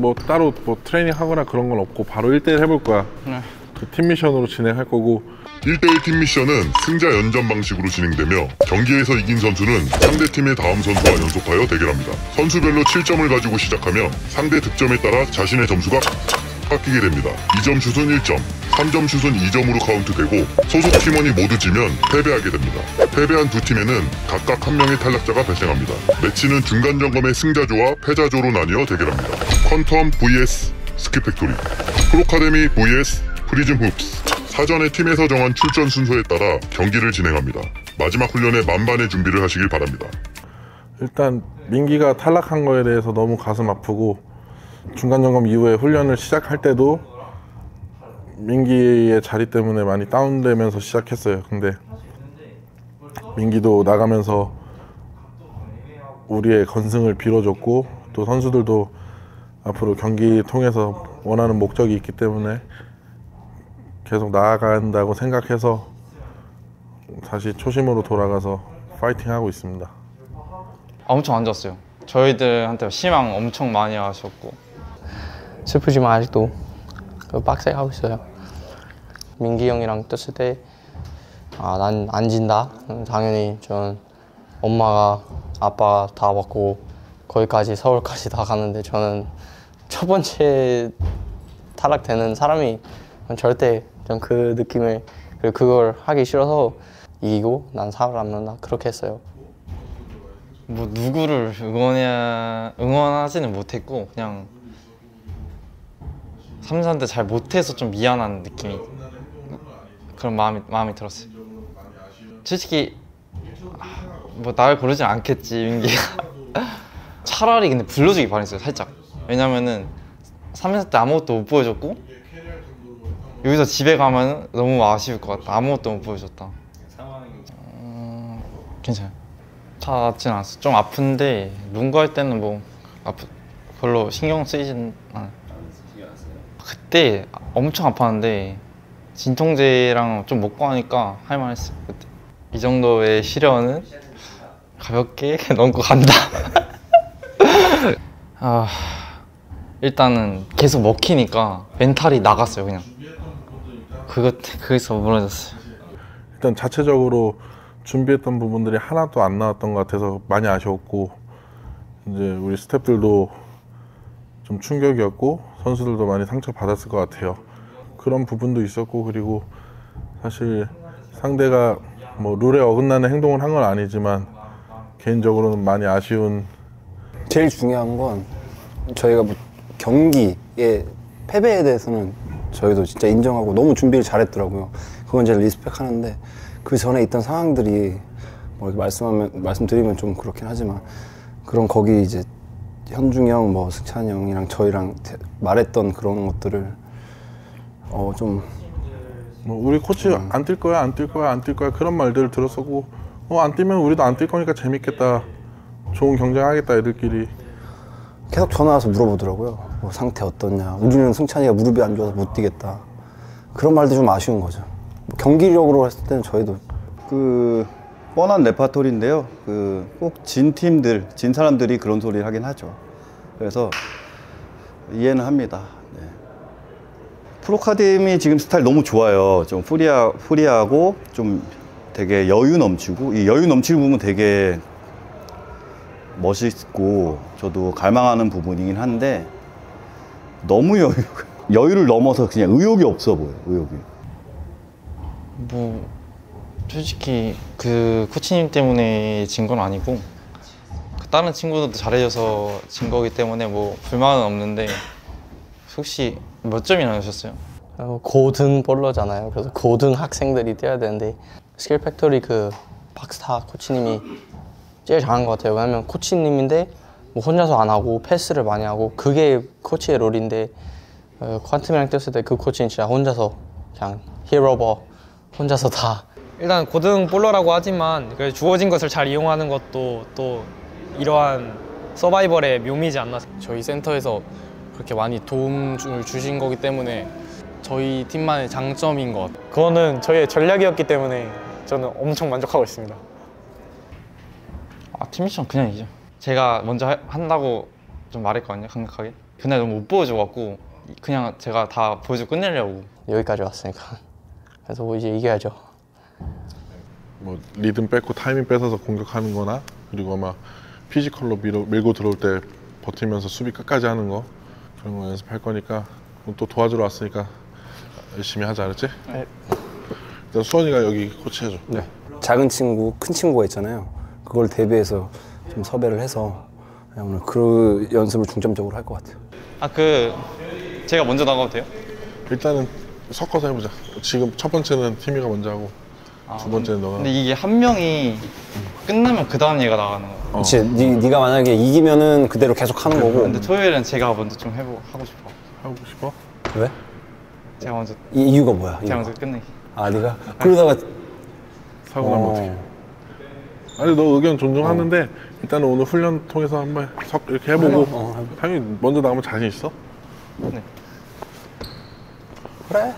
뭐 따로 뭐 트레이닝 하거나 그런 건 없고 바로 1대1 해볼 거야. 네. 그팀 미션으로 진행할 거고 1대1 팀 미션은 승자 연전 방식으로 진행되며 경기에서 이긴 선수는 상대 팀의 다음 선수와 연속하여 대결합니다. 선수별로 7점을 가지고 시작하며 상대 득점에 따라 자신의 점수가 깎이게 됩니다. 2점 슛은 1점, 3점 슛은 2점으로 카운트되고 소속 팀원이 모두 지면 패배하게 됩니다. 패배한 두 팀에는 각각 한 명의 탈락자가 발생합니다. 매치는 중간 점검의 승자조와 패자조로 나뉘어 대결합니다. 퀀텀 vs 스킬팩토리, 프로카데미 vs 프리즘 훕스. 사전에 팀에서 정한 출전 순서에 따라 경기를 진행합니다. 마지막 훈련에 만반의 준비를 하시길 바랍니다. 일단 민기가 탈락한 거에 대해서 너무 가슴 아프고 중간 점검 이후에 훈련을 시작할 때도 민기의 자리 때문에 많이 다운되면서 시작했어요. 근데 민기도 나가면서 우리의 건승을 빌어줬고 또 선수들도 앞으로 경기 통해서 원하는 목적이 있기 때문에 계속 나아간다고 생각해서 다시 초심으로 돌아가서 파이팅하고 있습니다. 엄청 안 좋았어요. 저희들한테 희망 엄청 많이 하셨고 슬프지만 아직도 그 빡세게 하고 있어요. 민기 형이랑 떴을 때, 아, 난 안 진다. 음, 당연히 전 엄마가, 아빠가 다 받고 거기까지 서울까지 다 가는데 저는 첫 번째 타락되는 사람이 절대 전 그 느낌을, 그리고 그걸 하기 싫어서 이기고 난 살아남는다. 그렇게 했어요. 뭐 누구를 응원해야 응원하지는 못했고 그냥 삼사한테 잘 못해서 좀 미안한 느낌이 그런 마음이 마음이 들었어요. 솔직히 아, 뭐 나를 고르진 않겠지 민기가 차라리 근데 불러주기 바랬어요 살짝 왜냐면은 3사 때 아무것도 못 보여줬고 여기서 집에 가면 너무 아쉬울 것 같다. 아무것도 못 보여줬다. 음, 괜찮아요. 다 낫진 않았어. 좀 아픈데 농구 할 때는 뭐 아프 별로 신경 쓰이진 않아요. 그때 엄청 아팠는데 진통제랑 좀 먹고 하니까 할만했어요 그때. 이 정도의 시련은 가볍게 넘고 간다. 아 일단은 계속 먹히니까 멘탈이 나갔어요 그냥 그것 그게서 무너졌어요 일단 자체적으로 준비했던 부분들이 하나도 안 나왔던 것 같아서 많이 아쉬웠고 이제 우리 스태프들도 좀 충격이었고 선수들도 많이 상처 받았을 것 같아요. 그런 부분도 있었고 그리고 사실 상대가 뭐 룰에 어긋나는 행동을 한 건 아니지만 개인적으로는 많이 아쉬운 제일 중요한 건 저희가 뭐 경기의 패배에 대해서는 저희도 진짜 인정하고 너무 준비를 잘했더라고요. 그건 제일 리스펙하는데 그 전에 있던 상황들이 뭐 이렇게 말씀하면 말씀드리면 좀 그렇긴 하지만 그런 거기 이제 현중이 형, 뭐 승찬이 형이랑 저희랑 대- 말했던 그런 것들을 어 좀 뭐 우리 코치 안뛸 거야 안 뛸 거야 안 뛸 거야 그런 말들을 들었었고 어 안 뛰면 우리도 안 뛸 거니까 재밌겠다. 좋은 경쟁하겠다 애들끼리 계속 전화 와서 물어보더라고요. 뭐 상태 어떻냐. 우리는 승찬이가 무릎이 안 좋아서 못 뛰겠다. 그런 말도 좀 아쉬운 거죠. 뭐 경기력으로 했을 때는 저희도 그 뻔한 레파토리인데요. 그 꼭 진 팀들, 진 사람들이 그런 소리를 하긴 하죠. 그래서 이해는 합니다. 네. 프로카데미 지금 스타일 너무 좋아요. 좀 프리하, 프리하고 좀 되게 여유 넘치고 이 여유 넘치는 부분 되게 멋있고 저도 갈망하는 부분이긴 한데 너무 여유 여유를 넘어서 그냥 의욕이 없어 보여요. 의욕이. 뭐 솔직히 그 코치님 때문에 진 건 아니고 그 다른 친구들도 잘해줘서 진 거기 때문에 뭐 불만은 없는데 혹시 몇 점이나 넣으셨어요? 어, 고등 볼러잖아요. 그래서 고등 학생들이 뛰어야 되는데 스킬팩토리 그 박스타 코치님이 제일 잘한 것 같아요. 왜냐면 코치님인데 뭐 혼자서 안 하고 패스를 많이 하고 그게 코치의 롤인데 어, 퀀텀이랑 뛰었을 때 그 코치는 진짜 혼자서 그냥 히어로버 혼자서 다 일단 고등 볼러라고 하지만 그 주어진 것을 잘 이용하는 것도 또 이러한 서바이벌의 묘미지 않나. 저희 센터에서 그렇게 많이 도움을 주신 거기 때문에 저희 팀만의 장점인 것 같아요. 그거는 저희의 전략이었기 때문에 저는 엄청 만족하고 있습니다. 아 팀 미션 그냥 이죠 제가 먼저 하- 한다고 좀 말했거든요 강력하게 그날 너무 못 보여줘갖고 그냥 제가 다 보여주고 끝내려고 여기까지 왔으니까 그래서 뭐 이제 이겨야죠. 뭐 리듬 뺏고 타이밍 뺏어서 공격하는 거나 그리고 아마 피지컬로 밀어, 밀고 들어올 때 버티면서 수비 끝까지 하는 거 그런 거 연습할 거니까 뭐또 도와주러 왔으니까 열심히 하자 알았지? 네. 일단 수원이가 여기 코치 해줘 네. 작은 친구, 큰 친구가 있잖아요. 그걸 대비해서 좀 섭외를 해서 오늘 그 연습을 중점적으로 할 것 같아요. 아 그 제가 먼저 나가도 돼요? 일단은 섞어서 해보자 지금 첫 번째는 팀이가 먼저 하고 두 번째는 너가 근데 이게 한 명이 끝나면 그 다음 얘가 나가는 거예요 그치, 니, 네가 만약에 이기면은 그대로 계속 하는 거고. 근데 토요일은 제가 먼저 좀 해보고 하고 싶어 하고 싶어? 왜? 제가 먼저 이 이유가 뭐야? 제가 이유가? 먼저 끝내기 아, 네가 그러다가 사고 나면 어떡해 어, 아니 너 의견 존중하는데 일단은 오늘 훈련 통해서 한번 섞 이렇게 해보고 어. 당연히 먼저 나가면 자신 있어? 네. 그래?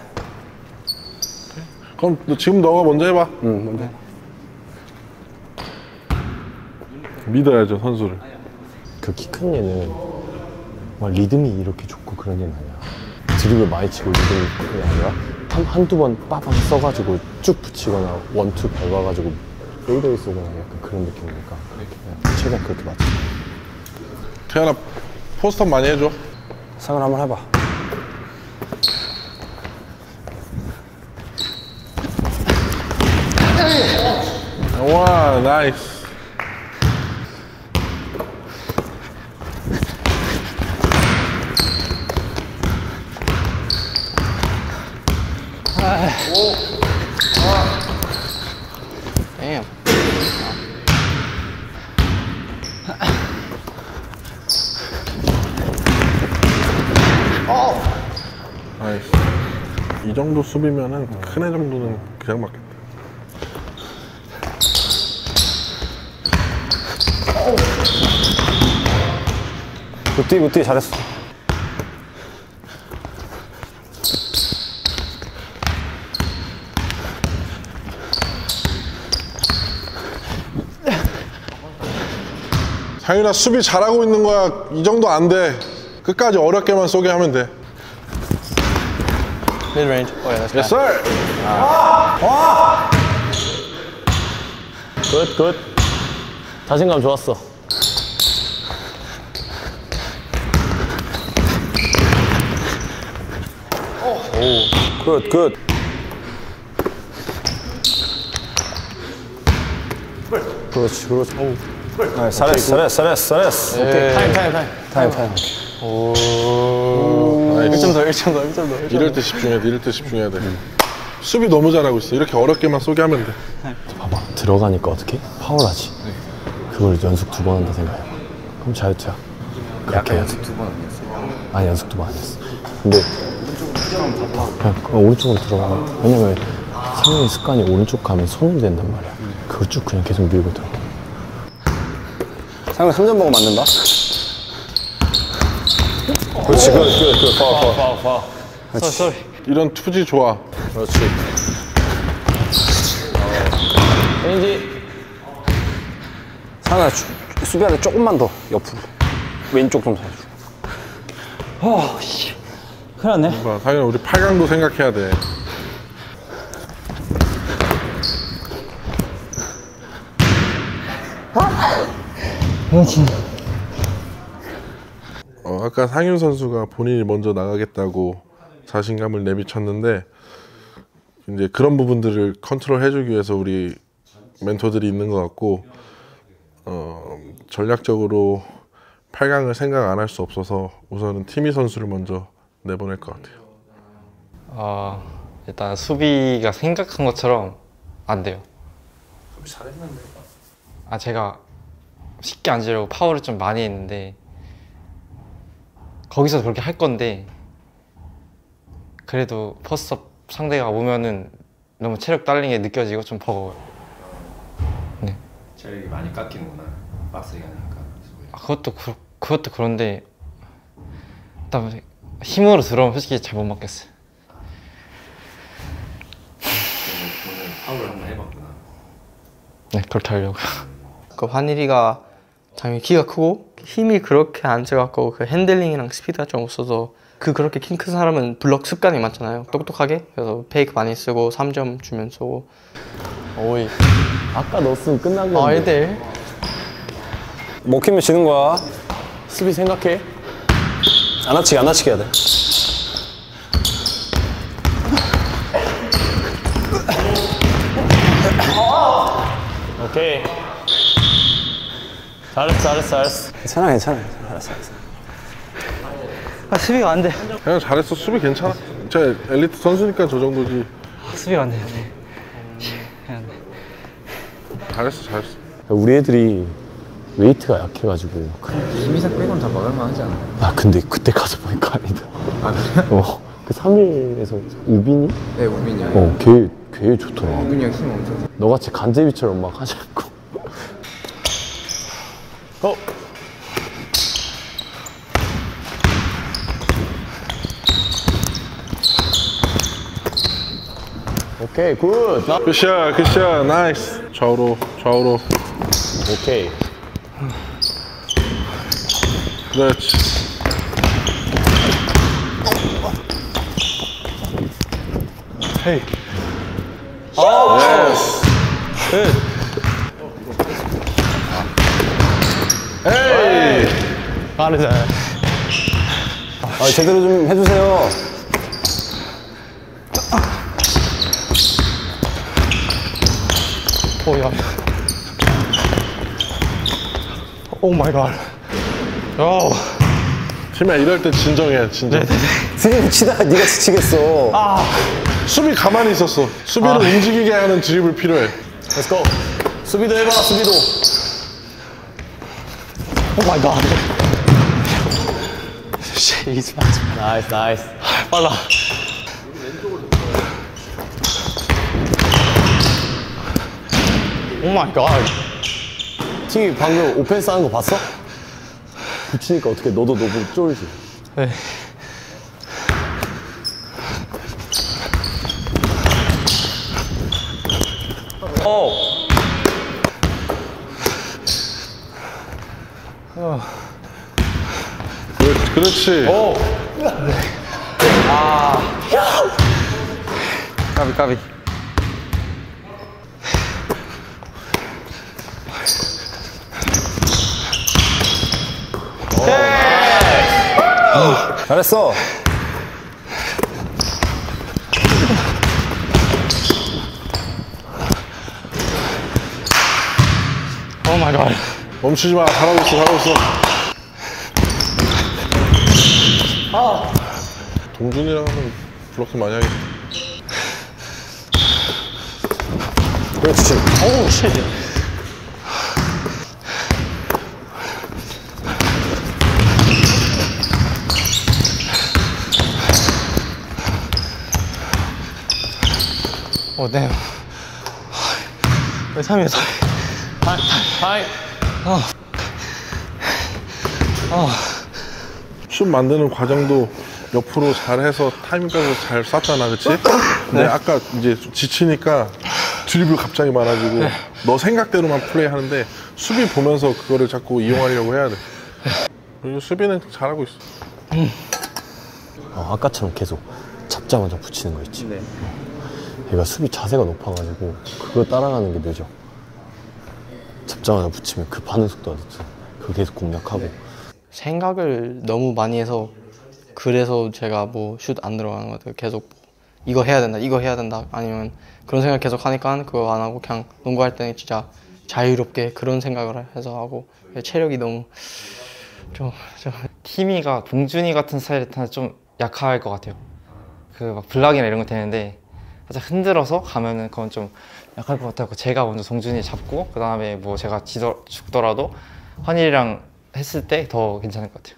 그럼 너 지금 너가 먼저 해봐 응, 먼저. 해. 믿어야죠 선수를 그 키 큰 얘는 막 리듬이 이렇게 좋고 그런 애는 아니야. 드리블 많이 치고 리듬이 아니라 한, 한두 번 빠방 써가지고 쭉 붙이거나 원투 밟아가지고 fadeaway 쏘거나 약간 그런 느낌이니까 그냥 최대한 그렇게 맞춰. 태연아 post up 많이 해줘 상을 한번 해봐. 와 나이스 정도 수비면은 큰 애 정도는 그냥 맞겠다. 굿띠, 굿띠, 잘했어. 상윤아 수비 잘하고 있는 거야. 이 정도 안돼. 끝까지 어렵게만 쏘게 하면 돼 Mid range. Oh yeah, that's Yes bad. sir 굿, 굿. 자신감 좋았어. 굿, 굿. 그렇지, 그렇지. 오. 아, 잘했어, 잘했어, 잘했어, 잘했어. 오케이. 타임, 타임, 타임. 타임, 타임. Nice 1점 더, 1점 더, 1점 더. 1점 이럴 때 집중해야 돼 이럴 때 집중해야 돼 수비 너무 잘하고 있어 이렇게 어렵게만 쏘게 하면 돼 봐봐. 들어가니까 어떻게? 파울하지. 그걸 연속 두 번 한다 생각해. 그럼 자유투야. 그렇게 해야지. 연속 두번 아니었어? 아니, 연속 두 번 아니었어. 근데 그냥 그 오른쪽으로 들어가. 왜냐면 상현이 습관이 오른쪽 가면 손을 댄단 말이야. 그걸 쭉 그냥 계속 밀고 들어가. 상현 3점 먹으면 안 된다. 그렇지, good, good, good. 파워, 파워. 파워, 파워. 그렇지. Sorry. 이런 투지 좋아 그렇지. 상현아, 주- 수비할 때 조금만 더 옆으로. 왼쪽 좀 살려줘. 큰일 났네. 봐, 상윤아 우리 8강도 생각해야 돼 어, 아까 상윤 선수가 본인이 먼저 나가겠다고 자신감을 내비쳤는데 이제 그런 부분들을 컨트롤 해주기 위해서 우리 멘토들이 있는 것 같고 어, 전략적으로 8강을 생각 안 할 수 없어서 우선은 티미 선수를 먼저 내보낼 것 같아요. 아 일단 수비가 생각한 것처럼 안 돼요. 잘했는데. 아 제가 쉽게 앉으려고 파워를 좀 많이 했는데 거기서 그렇게 할 건데 그래도 퍼스업 상대가 오면은 너무 체력 딸린 게 느껴지고 좀 버거워요. 네. 체력이 많이 깎이는구나. 빡세게 하니까. 아, 그것도 그, 그것도 그런데 일단 힘으로 들어오면 솔직히 잘 못 맞겠어요. 오늘 파울 한번 해봤구나. 네 그렇게 하려고요. 그 환일이가 당연히 키가 크고 힘이 그렇게 안 세갖고 그 핸들링이랑 스피드가 좀 없어서 그 그렇게 키큰 사람은 블럭 습관이 많잖아요. 똑똑하게 그래서 fake 많이 쓰고 3점 주면 쏘고. 어이. 아까 넣었으면 끝난 아 건데. 1대1 먹히면 지는 거야. 수비 생각해. 안 다치게 안 다치게 해야 돼. 오케이. 잘했어, 잘했어, 잘했어. 괜찮아 괜찮아. 알았어 알았어. 아, 수비가 안 돼. 그냥 잘했어. 수비 괜찮아. 진짜 엘리트 선수니까 저 정도지. 수비가 안 돼. 네. 안 돼. 잘했어, 잘했어. 우리 애들이 웨이트가 약해가지고. 수비상 빼고는 다 막을만 하지 않아? 아, 근데 그때 가서 보니까 아니다. 아 그래? 어. 그 3일에서 우빈이? 네 우빈이 형 어, 걔, 걔 좋더라. 우빈이 형 힘 엄청 세 너같이 간제비처럼 막 하지 않고. 어? 오케이, good. 나- Good shot, good shot, nice. 좌우로, 좌우로. 오케이. 그렇지. 헤이. 예스. 에이. 빠르다. 아 제대로 좀 해주세요. 오, 야. 오 마이 갓. 오. 팀이야, 이럴 때 진정해, 진정. 드리블 치다가 네가 지치겠어. 수비 가만히 있었어. 수비를 움직이게 하는 드리블 필요해. Let's go. 수비도 해봐, 수비도. Oh my god. 쉐이즈 nice, nice. 빨라. Oh my god. 팀이 방금 offense 하는 거 봤어? 붙이니까 어떻게 너도 너무 쫄지? 네. 오. 그렇지. 오! 까비 까비. 잘했어. Oh my god. 멈추지 마. 잘하고 있어, 잘하고 있어. 동준이랑 하면 blocks 많이 하겠다. 그렇지. Oh shit. 오 네. 왜 3이야 3? 하이, 하 이. 슛 만드는 과정도 옆으로 잘 해서 타이밍까지 잘 쐈잖아, 그치? 근데 아까 이제 지치니까 드리블 갑자기 많아지고 너 생각대로만 플레이하는데 수비 보면서 그거를 자꾸 이용하려고 해야 돼. 그리고 수비는 잘하고 있어. 어, 아까처럼 계속 잡자마자 붙이는 거 있지. 얘가 수비 자세가 높아가지고 그거 따라가는 게 늦어. 잡자마자 붙이면 그 반응 속도가 늦어. 그거 계속 공략하고. 생각을 너무 많이 해서 그래서 제가 뭐 슛 안 들어가는 것 같아요. 계속 이거 해야 된다, 이거 해야 된다. 아니면 그런 생각 계속 하니까 그거 안 하고 그냥 농구할 때는 진짜 자유롭게 그런 생각을 해서 하고 체력이 너무 좀, 좀 티미가 동준이 같은 스타일이 좀 약할 것 같아요. 그 막 블락이나 이런 거 되는데 살짝 흔들어서 가면은 그건 좀 약할 것 같아서 제가 먼저 동준이 잡고 그 다음에 뭐 제가 지더, 죽더라도 환일이랑 했을 때 더 괜찮을 것 같아요.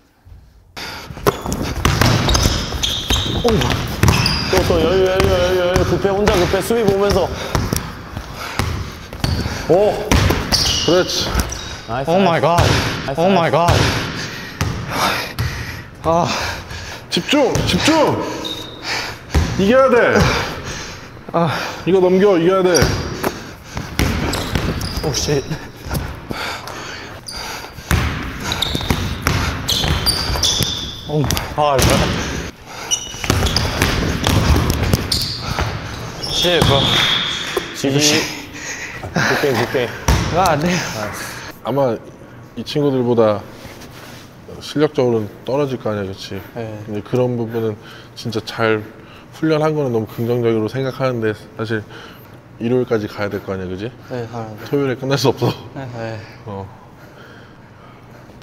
또, 또, 여유, 여유, 여유, 여유. 급해, 혼자 급해. 수비 보면서. 오! 그렇지. 나이스. 오 마이 갓. 오 마이 갓. 아, 집중! 집중! 이겨야 돼! 이거 넘겨, 이겨야 돼. 오 쉣. 파울. 10, 뭐. 12. Good game, good game. 아, 안 돼요. 아마 이 친구들보다 실력적으로는 떨어질 거 아니야, 그렇지? 네. 근데 그런 부분은 진짜 잘 훈련한 거는 너무 긍정적으로 생각하는데 사실 일요일까지 가야 될 거 아니야, 그지? 네, 당연하죠. 토요일에 끝날 수 없어. 네, 네. 어.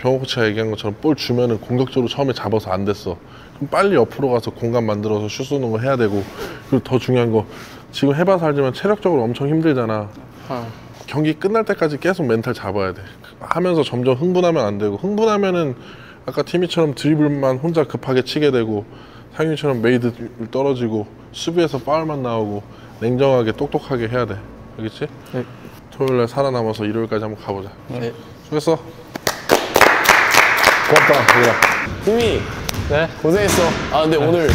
병호 코치가 얘기한 것처럼 볼 주면은 공격적으로 처음에 잡아서 안 됐어. 그럼 빨리 옆으로 가서 공간 만들어서 슛 쏘는 거 해야 되고 그리고 더 중요한 거 지금 해봐서 알지만 체력적으로 엄청 힘들잖아. 어. 경기 끝날 때까지 계속 멘탈 잡아야 돼. 하면서 점점 흥분하면 안 되고 흥분하면은 아까 티미처럼 드리블만 혼자 급하게 치게 되고 상윤이처럼 made 떨어지고 수비에서 파울만 나오고 냉정하게 똑똑하게 해야 돼. 알겠지? 네. 토요일 날 살아남아서 일요일까지 한번 가보자. 네. 수고했어. 고맙다, 우리가. 팀이 네. 고생했어. 아, 근데 오늘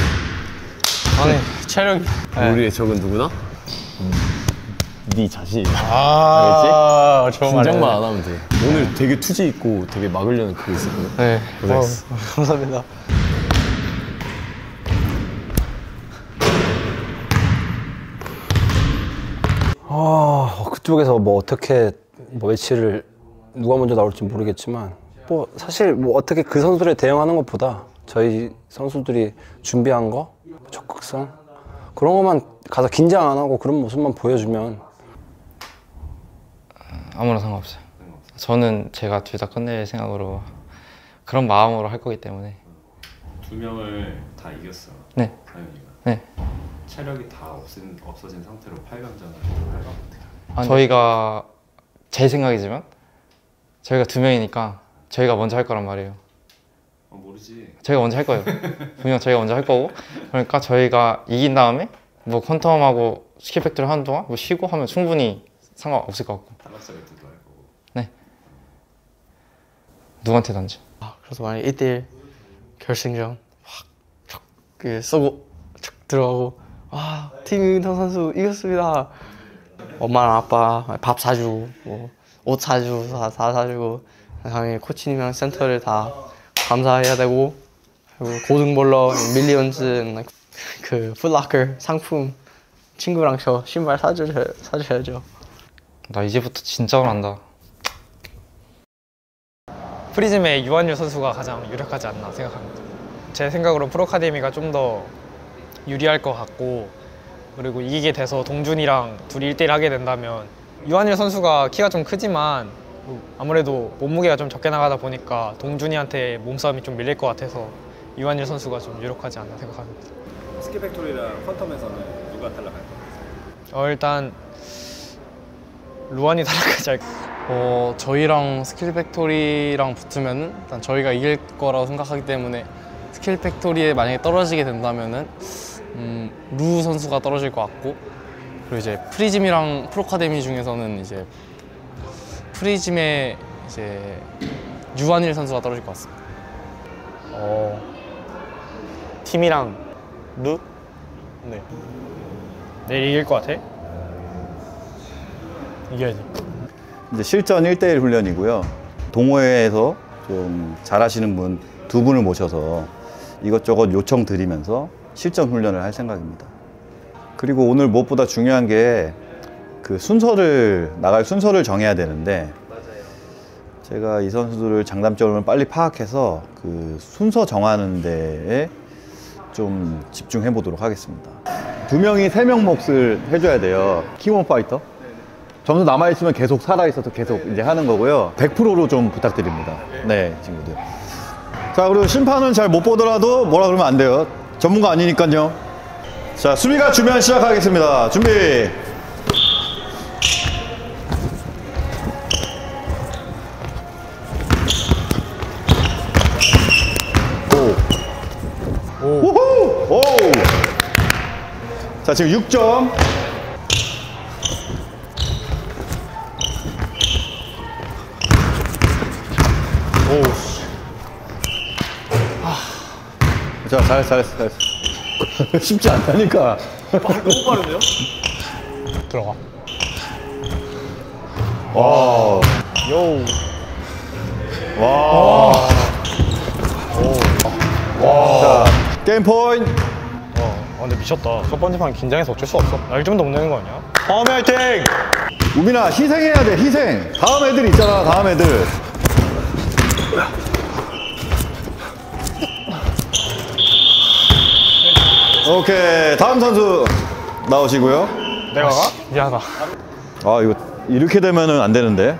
아니, 체력이. 우리의 적은 누구나? 네 자신이다. 아, 알겠지? 긴장만 안 하면 돼. 오늘 되게 투지 있고 되게 막으려는 그게 있었거든. 네. 고생했어. 어, 감사합니다. 아, 그쪽에서 뭐 어떻게 뭐 매치를 누가 먼저 나올지 모르겠지만 뭐 사실 뭐 어떻게 그 선수들에 대응하는 것보다 저희 선수들이 준비한 거 적극성 그런 것만 가서 긴장 안 하고 그런 모습만 보여주면 아무런 상관없어요. 저는 제가 둘 다 끝낼 생각으로 그런 마음으로 할 거기 때문에 두 명을 다 이겼어. 네. 사연이가. 네. 체력이 다 없은, 없어진 상태로 8강전을 하려면 어떻게 아, 저희가 제 생각이지만 저희가 두 명이니까 저희가 먼저 할 거란 말이에요. 어, 모르지. 저희가 먼저 할 거예요. 분명 저희가 먼저 할 거고 그러니까 저희가 이긴 다음에 뭐 퀀텀하고 스킬팩트를 하는 동안 뭐 쉬고 하면 충분히 상관없을 것 같고 탈락자를 할 거고. 네 누구한테 던지 아, 그래서 만약 1대1 결승전 확 쏘고 툭 들어가고 아, 팀 윤성 선수 이겼습니다. 엄마랑 아빠 밥 사주고 뭐, 옷 사주고 다, 다 사주고 당연히 코치님이랑 센터를 다 감사해야 되고 그리고 고등볼러 밀리언즈 그 Foot Locker 상품 친구랑 저 신발 사주 사줘야죠. 나 이제부터 진짜로 한다 프리즘의 유한율 선수가 가장 유력하지 않나 생각합니다. 제 생각으로 프로카데미가 좀 더 유리할 것 같고 그리고 이기게 돼서 동준이랑 둘이 1대1 하게 된다면 유한율 선수가 키가 좀 크지만 아무래도 몸무게가 좀 적게 나가다 보니까 동준이한테 몸싸움이 좀 밀릴 것 같아서 유한율 선수가 좀 유력하지 않나 생각합니다. 스킬팩토리랑 퀀텀에서는 누가 탈락할 거예요? 어, 일단 루안이 탈락하지 않을까. 어, 저희랑 스킬 팩토리랑 붙으면은 일단 저희가 이길 거라고 생각하기 때문에 스킬 팩토리에 만약에 떨어지게 된다면은 음, 루 선수가 떨어질 것 같고 그리고 이제 프리즘이랑 프로카데미 중에서는 이제 프리즘의 이제 유한율 선수가 떨어질 것 같습니다. 어, 팀이랑 루? 네. 내일 이길 것 같아? 이겨야지. 이제 실전 1대1 훈련이고요. 동호회에서 좀 잘하시는 분 두 분을 모셔서 이것저것 요청 드리면서 실전 훈련을 할 생각입니다. 그리고 오늘 무엇보다 중요한 게 그 순서를 나갈 순서를 정해야 되는데 제가 이 선수들을 장단점을 빨리 파악해서 그 순서 정하는 데에 좀 집중해 보도록 하겠습니다. 두 명이 세 명 몫을 해줘야 돼요. 키원 파이터. 점수 남아있으면 계속 살아있어서 계속 이제 하는 거고요. 100%로 좀 부탁드립니다. 네, 친구들. 자, 그리고 심판은 잘 못 보더라도 뭐라 그러면 안 돼요. 전문가 아니니까요. 자, 수비가 주면 시작하겠습니다. 준비. 지금 6점. 오. 아. 자, 잘했어, 잘했어, 잘했어. 쉽지 않다니까. 너무 빠른데요? 들어가. 와. 요. 와. 자, 게임 포인트. 아 근데 미쳤다. 첫 번째 판 긴장해서 어쩔 수 없어. 날 좀 더 못 내는 거 아니야? 다음에 화이팅! 우민아, 희생해야 돼, 희생. 다음 애들 있잖아, 다음 애들. 오케이, 다음 선수 나오시고요. 내가 가? 미안하다. 아, 이거 이렇게 되면은 안 되는데.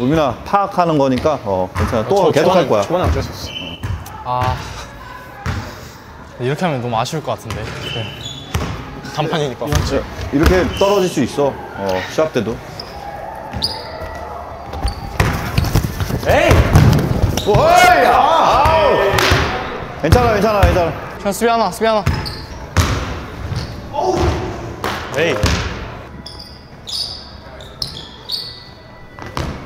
우민아, 파악하는 거니까, 어, 괜찮아. 또 계속 할 거야. 어쩔 수 없어. 아 이렇게 하면 너무 아쉬울 것 같은데. 단판이니까. 이렇게 떨어질 수 있어. 어, 시합 때도. 에이! 오이! 아! 괜찮아, 괜찮아, 괜찮아. 형 수비 하나, 수비 하나. 에이.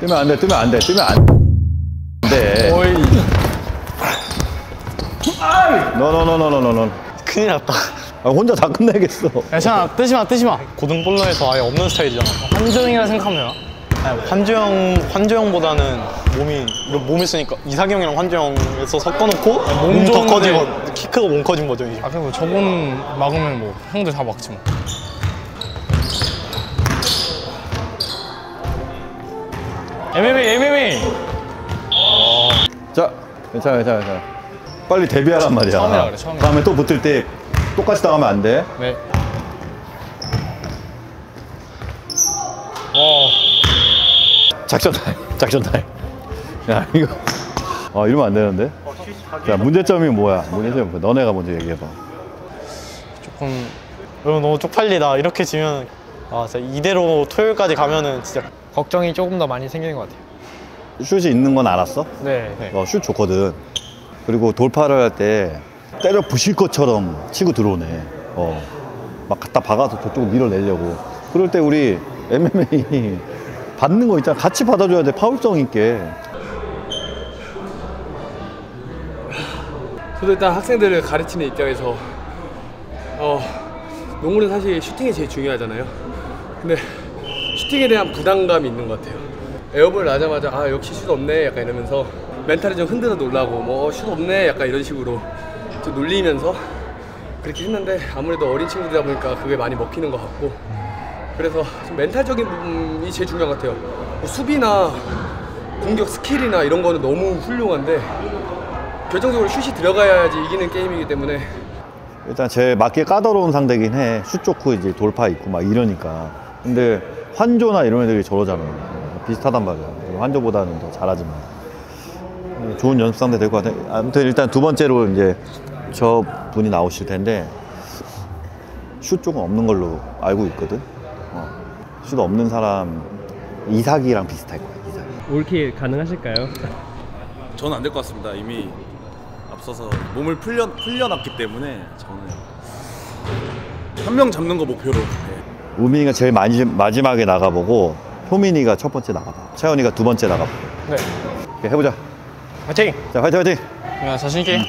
뜨면 안 돼, 뜨면 안 돼, 뜨면 안 돼. 오이. 너너너너너너너. 큰일 났다. 아, 혼자 다 끝내겠어. 괜찮아, 뜨지 마, 뜨지 마. 고등볼러에서 아예 없는 스타일이잖아. 한조형이라 생각하면 되나? 아니, 환주형, 환주형보다는 몸이, 몸이 쓰니까 이사경이랑 환주형에서 섞어놓고 몸더 좋은데. 커지고 키 크고 몸 커진 버전이지. 아, 그리고 저분 막으면 뭐 형들 다 막지 뭐. MMA, MMA! 자, 괜찮아, 괜찮아, 괜찮아. 빨리 대비하란 말이야. 처음이라 그래, 처음이라. 다음에 또 붙을 때 똑같이 당하면 안 돼. 네. 작전 타임, 작전 타임. 야, 이거. 아, 이러면 안 되는데? 자, 문제점이 뭐야? 문제점이 뭐야? 너네가 먼저 얘기해봐. 조금, 여러분 너무 쪽팔리다. 이렇게 지면, 아, 진짜 이대로 토요일까지 가면은 진짜. 걱정이 조금 더 많이 생기는 것 같아요. 슛이 있는 건 알았어? 네. 어, 슛 좋거든. 그리고 돌파를 할 때 때려 부실 것처럼 치고 들어오네. 어. 막 갖다 박아서 저쪽으로 밀어내려고. 그럴 때 우리 MMA 받는 거 있잖아. 같이 받아줘야 돼. 파울성 있게. 저도 일단 학생들을 가르치는 입장에서 어, 농구는 사실 슈팅이 제일 중요하잖아요. 근데 슈팅에 대한 부담감이 있는 것 같아요. Air ball 나자마자 아 역시 슛 없네 약간 이러면서 멘탈이 좀 흔들어 놀라고 뭐 슛 없네 약간 이런 식으로 좀 놀리면서 그렇게 했는데 아무래도 어린 친구들이다 보니까 그게 많이 먹히는 것 같고 그래서 좀 멘탈적인 부분이 제일 중요한 것 같아요. 뭐 수비나 공격 스킬이나 이런 거는 너무 훌륭한데 결정적으로 슛이 들어가야지 이기는 게임이기 때문에 일단 제 맞게 까다로운 상대긴 해. 슛 좋고 이제 돌파 있고 막 이러니까. 근데 환조나 이런 애들이 저러잖아. 비슷하단 말이야. 환조보다는 더 잘하지만. 좋은 연습 상대 될 것 같아. 아무튼 일단 두 번째로 이제 저 분이 나오실 텐데 슛 쪽은 없는 걸로 알고 있거든. 어. 슛 없는 사람 이삭이랑 비슷할 거야. 이삭. All kill 가능하실까요? 저는 안 될 것 같습니다. 이미 앞서서 몸을 풀려 풀려놨기 때문에 저는 한 명 잡는 거 목표로. 네. 우민이가 제일 마지, 마지막에 나가보고 효민이가 첫 번째 나가봐. 채원이가 두 번째 나가보고. 네. 오케이, 해보자. 화이팅! 자, 화이팅, 화이팅! 야, 자신있게.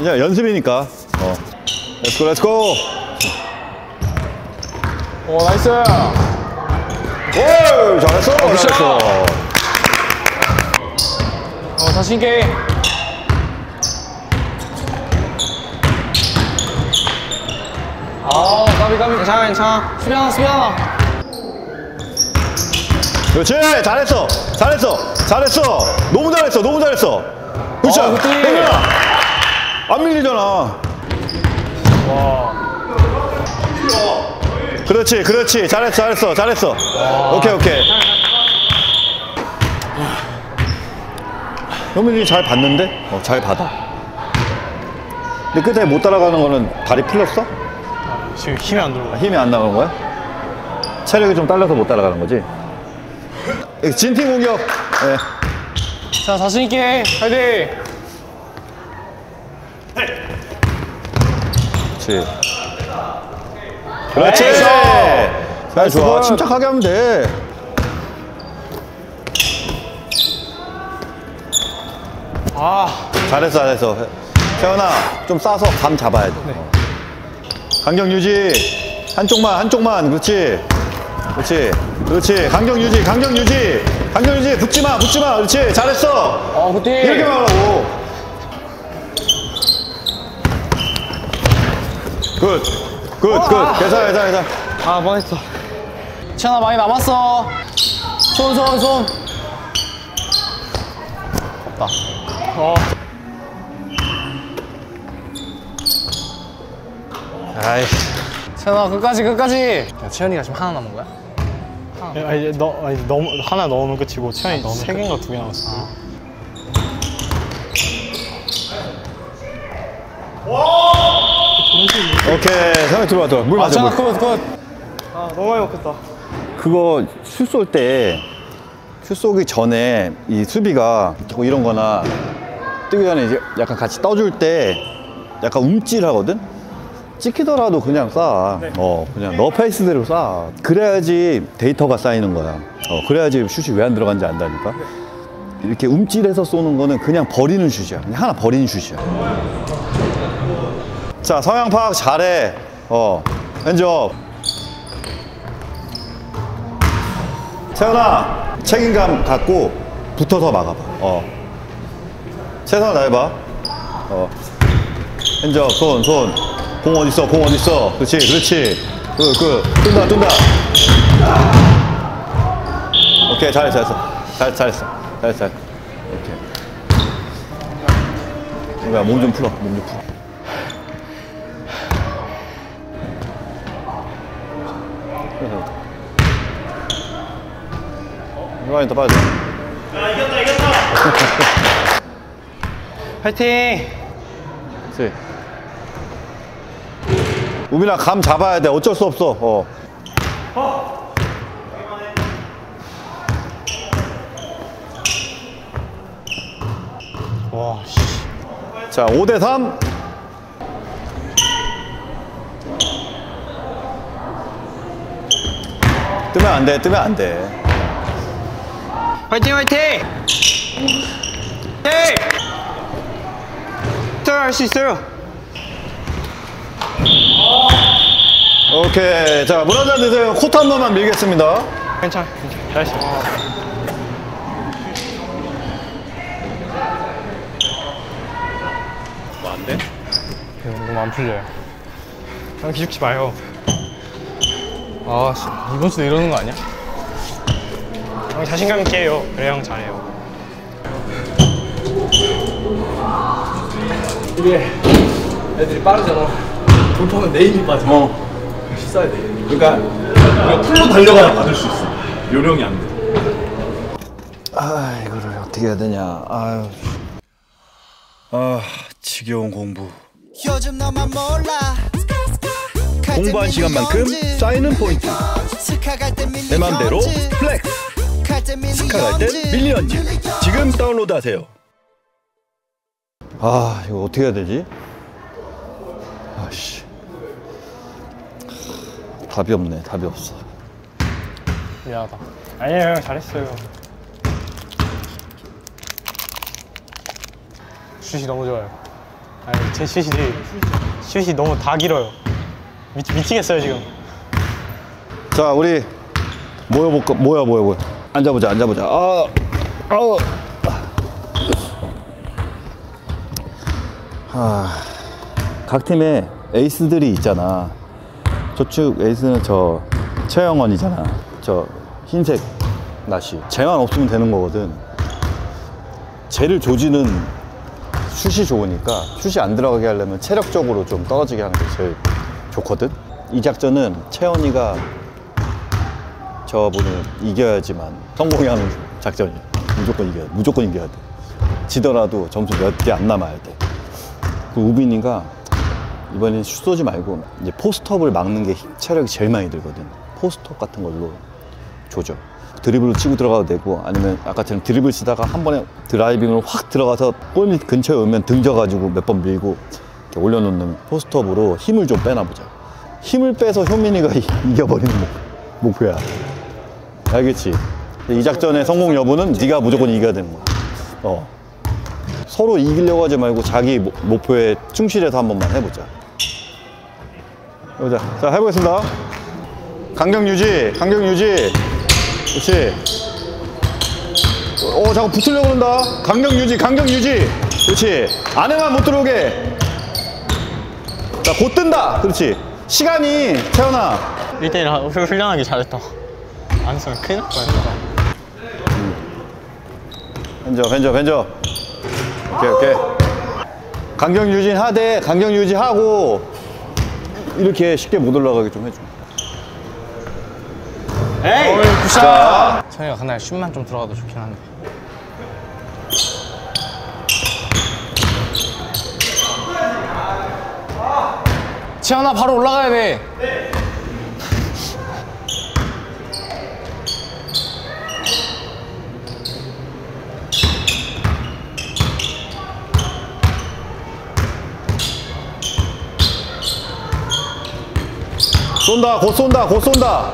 이제 연습이니까. 어. Let's go, let's go! 오, nice! 오, 잘했어, 잘했어. 어, 자신있게. 아, 까비, 까비. 괜찮아, 괜찮아. 수비 하나, 수비 하나. 그렇지, 잘했어, 잘했어, 잘했어. 너무 잘했어, 너무 잘했어. Good D. 효민아. 안 밀리잖아. 그렇지, 그렇지. 잘했어, 잘했어, 잘했어. 오케이, 오케이. 효민이 잘 봤는데? 어, 잘 받아. 근데 끝에 못 따라가는 거는 다리 풀렸어? 지금 힘이 안 들어가. 아, 힘이 안 나가는 거야? 체력이 좀 딸려서 못 따라가는 거지? 진팀 공격. 네. 자, 자신있게. 화이팅! 그렇지. 그렇지. 잘 좋아. 침착하게 하면 돼. 아, 잘했어, 잘했어. 태연아, 좀 싸서 감 잡아야 돼. 어. 간격 유지. 한쪽만, 한쪽만. 그렇지. 그렇지. 그렇지. 간격 유지, 간격 유지. 강경 유지 붙지 마, 붙지 마. 그렇지. 잘했어. 어, 굿디. 이렇게 말하고. Good. Good, good. 괜찮아, 괜찮아, 괜찮아. 아, 망했어. 천아 많이 남았어. 손, 손, 손. 없다. 어. 아이씨. 천아 끝까지, 끝까지. 야, 채연이가 지금 하나 남은 거야? 아니, 너, 아니, 너무, 하나 넣으면 끝이고, 채연이 세 개인가 두개 남았어. 오케이. 상에 들어와, 들어와. 물 아, 마셔, 천아 물. Good, good. 아, 너무 많이 먹겠다. 그거 슛 쏠 때, 슛 쏘기 전에 이 수비가 뭐 이런 거나 뜨기 전에 이제 약간 같이 떠줄 때 약간 움찔하거든? 찍히더라도 그냥 쏴. 어, 그냥 너 페이스대로 쏴. 그래야지 데이터가 쌓이는 거야. 어, 그래야지 슛이 왜 안 들어간지 안다니까? 이렇게 움찔해서 쏘는 거는 그냥 버리는 슛이야. 그냥 하나 버리는 슛이야. 자, 성향 파악 잘해. 어, 핸즈업. 세연아 책임감 갖고 붙어서 막아봐 어 최선을 다해봐 어 핸즈업 손손 공 어딨어? 공 어딨어? 그렇지 그렇지. 그 그 뜬다 뜬다. 오케이 잘했어 잘했어. 잘, 잘했어 잘했어 잘했어. 오케이. 뭐야 몸좀 풀어 몸 좀 풀어. 이거는 더 빨리 돼. 파이팅! 그렇지. 우빈아 감 잡아야 돼. 어쩔 수 없어. 어. 와, 씨. 자, 5대 3. 뜨면 안 돼. 뜨면 안 돼. 화이팅, 화이팅! 헤이! 할수 있어요. 오케이. 자, 물 한 잔 드세요. 코트 한 번만 밀겠습니다. 괜찮아, 괜찮아. 잘했어. 뭐안 돼? 너무 안 풀려요. 형 기죽지 마요. 아, 씨, 이번 주도 이러는 거 아니야? 형 자신감 있게 해요. 그래 형 잘해요. 이게 애들이 빠르잖아. 돌파면 내 힘이 빠져. 어. 씻어야 돼. 그러니까 우리가 full로 달려가야 받을 수 있어. 요령이 안 돼. 아, 이거를 어떻게 해야 되냐. 아유. 아, 지겨운 공부. 요즘 너만 몰라 공부한 시간만큼 쌓이는 포인트. 내 맘대로 flex. 스카 갈땐 밀리언즈. 지금 다운로드하세요. 아, 이거 어떻게 해야 되지? 아씨. 답이 없네. 답이 없어. 미안하다. 아니에요, 형 잘했어요. 슛이 너무 좋아요. 아니, 제 슛이, 슛이 너무 다 길어요. 미, 미치겠어요, 지금. 자, 우리 모여볼까? 모여, 모여, 모여. 앉아보자, 앉아보자. 아, 아우. 아, 각 팀에 에이스들이 있잖아. 저축 에이스는 저 최영원이잖아. 저 흰색 나시. 쟤만 없으면 되는 거거든. 쟤를 조지는 슛이 좋으니까 슛이 안 들어가게 하려면 체력적으로 좀 떨어지게 하는 게 제일 좋거든. 이 작전은 채원이가 저분을 이겨야지만 성공하는 작전이야. 무조건 이겨야 돼. 무조건 이겨야 돼. 지더라도 점수 몇 개 안 남아야 돼. 그 우빈이가 이번엔 슛 쏘지 말고 이제 post up을 막는 게 힘- 체력이 제일 많이 들거든. post up 같은 걸로 조져. 드리블로 치고 들어가도 되고 아니면 아까처럼 드리블 치다가 한 번에 driving으로 확 들어가서 골밑 근처에 오면 등져가지고 몇 번 밀고 이렇게 올려놓는 post up으로 힘을 좀 빼놔보자. 힘을 빼서 효민이가 이- 이겨버리는 목, 목표야. 알겠지? 이 작전의 성공 여부는 네가 무조건 이겨야 되는 거야. 어. 서로 이기려고 하지 말고 자기 모- 목표에 충실해서 한 번만 해보자. 해보자. 자, 해보겠습니다. 간격 유지, 간격 유지. 그렇지. 어, 자꾸 붙으려고 그런다. 강경 유지, 강경 유지. 그렇지. 안에만 못 들어오게. 자, 곧 뜬다. 그렇지. 시간이, 태연아. 1대1 훈련하기 잘했다. 안 했으면 큰일 날 뻔했다. 벤저, 벤저, 벤저. 오케이, 오케이. 강경 유진 하되, 강경 유지하고, 이렇게 쉽게 못 올라가게 좀 해줘. 에이! 자, 성희가 그날 슛만 좀 들어가도 좋긴 한데. 지현아 바로 올라가야 돼. 쏜다, 곧 쏜다, 곧 쏜다.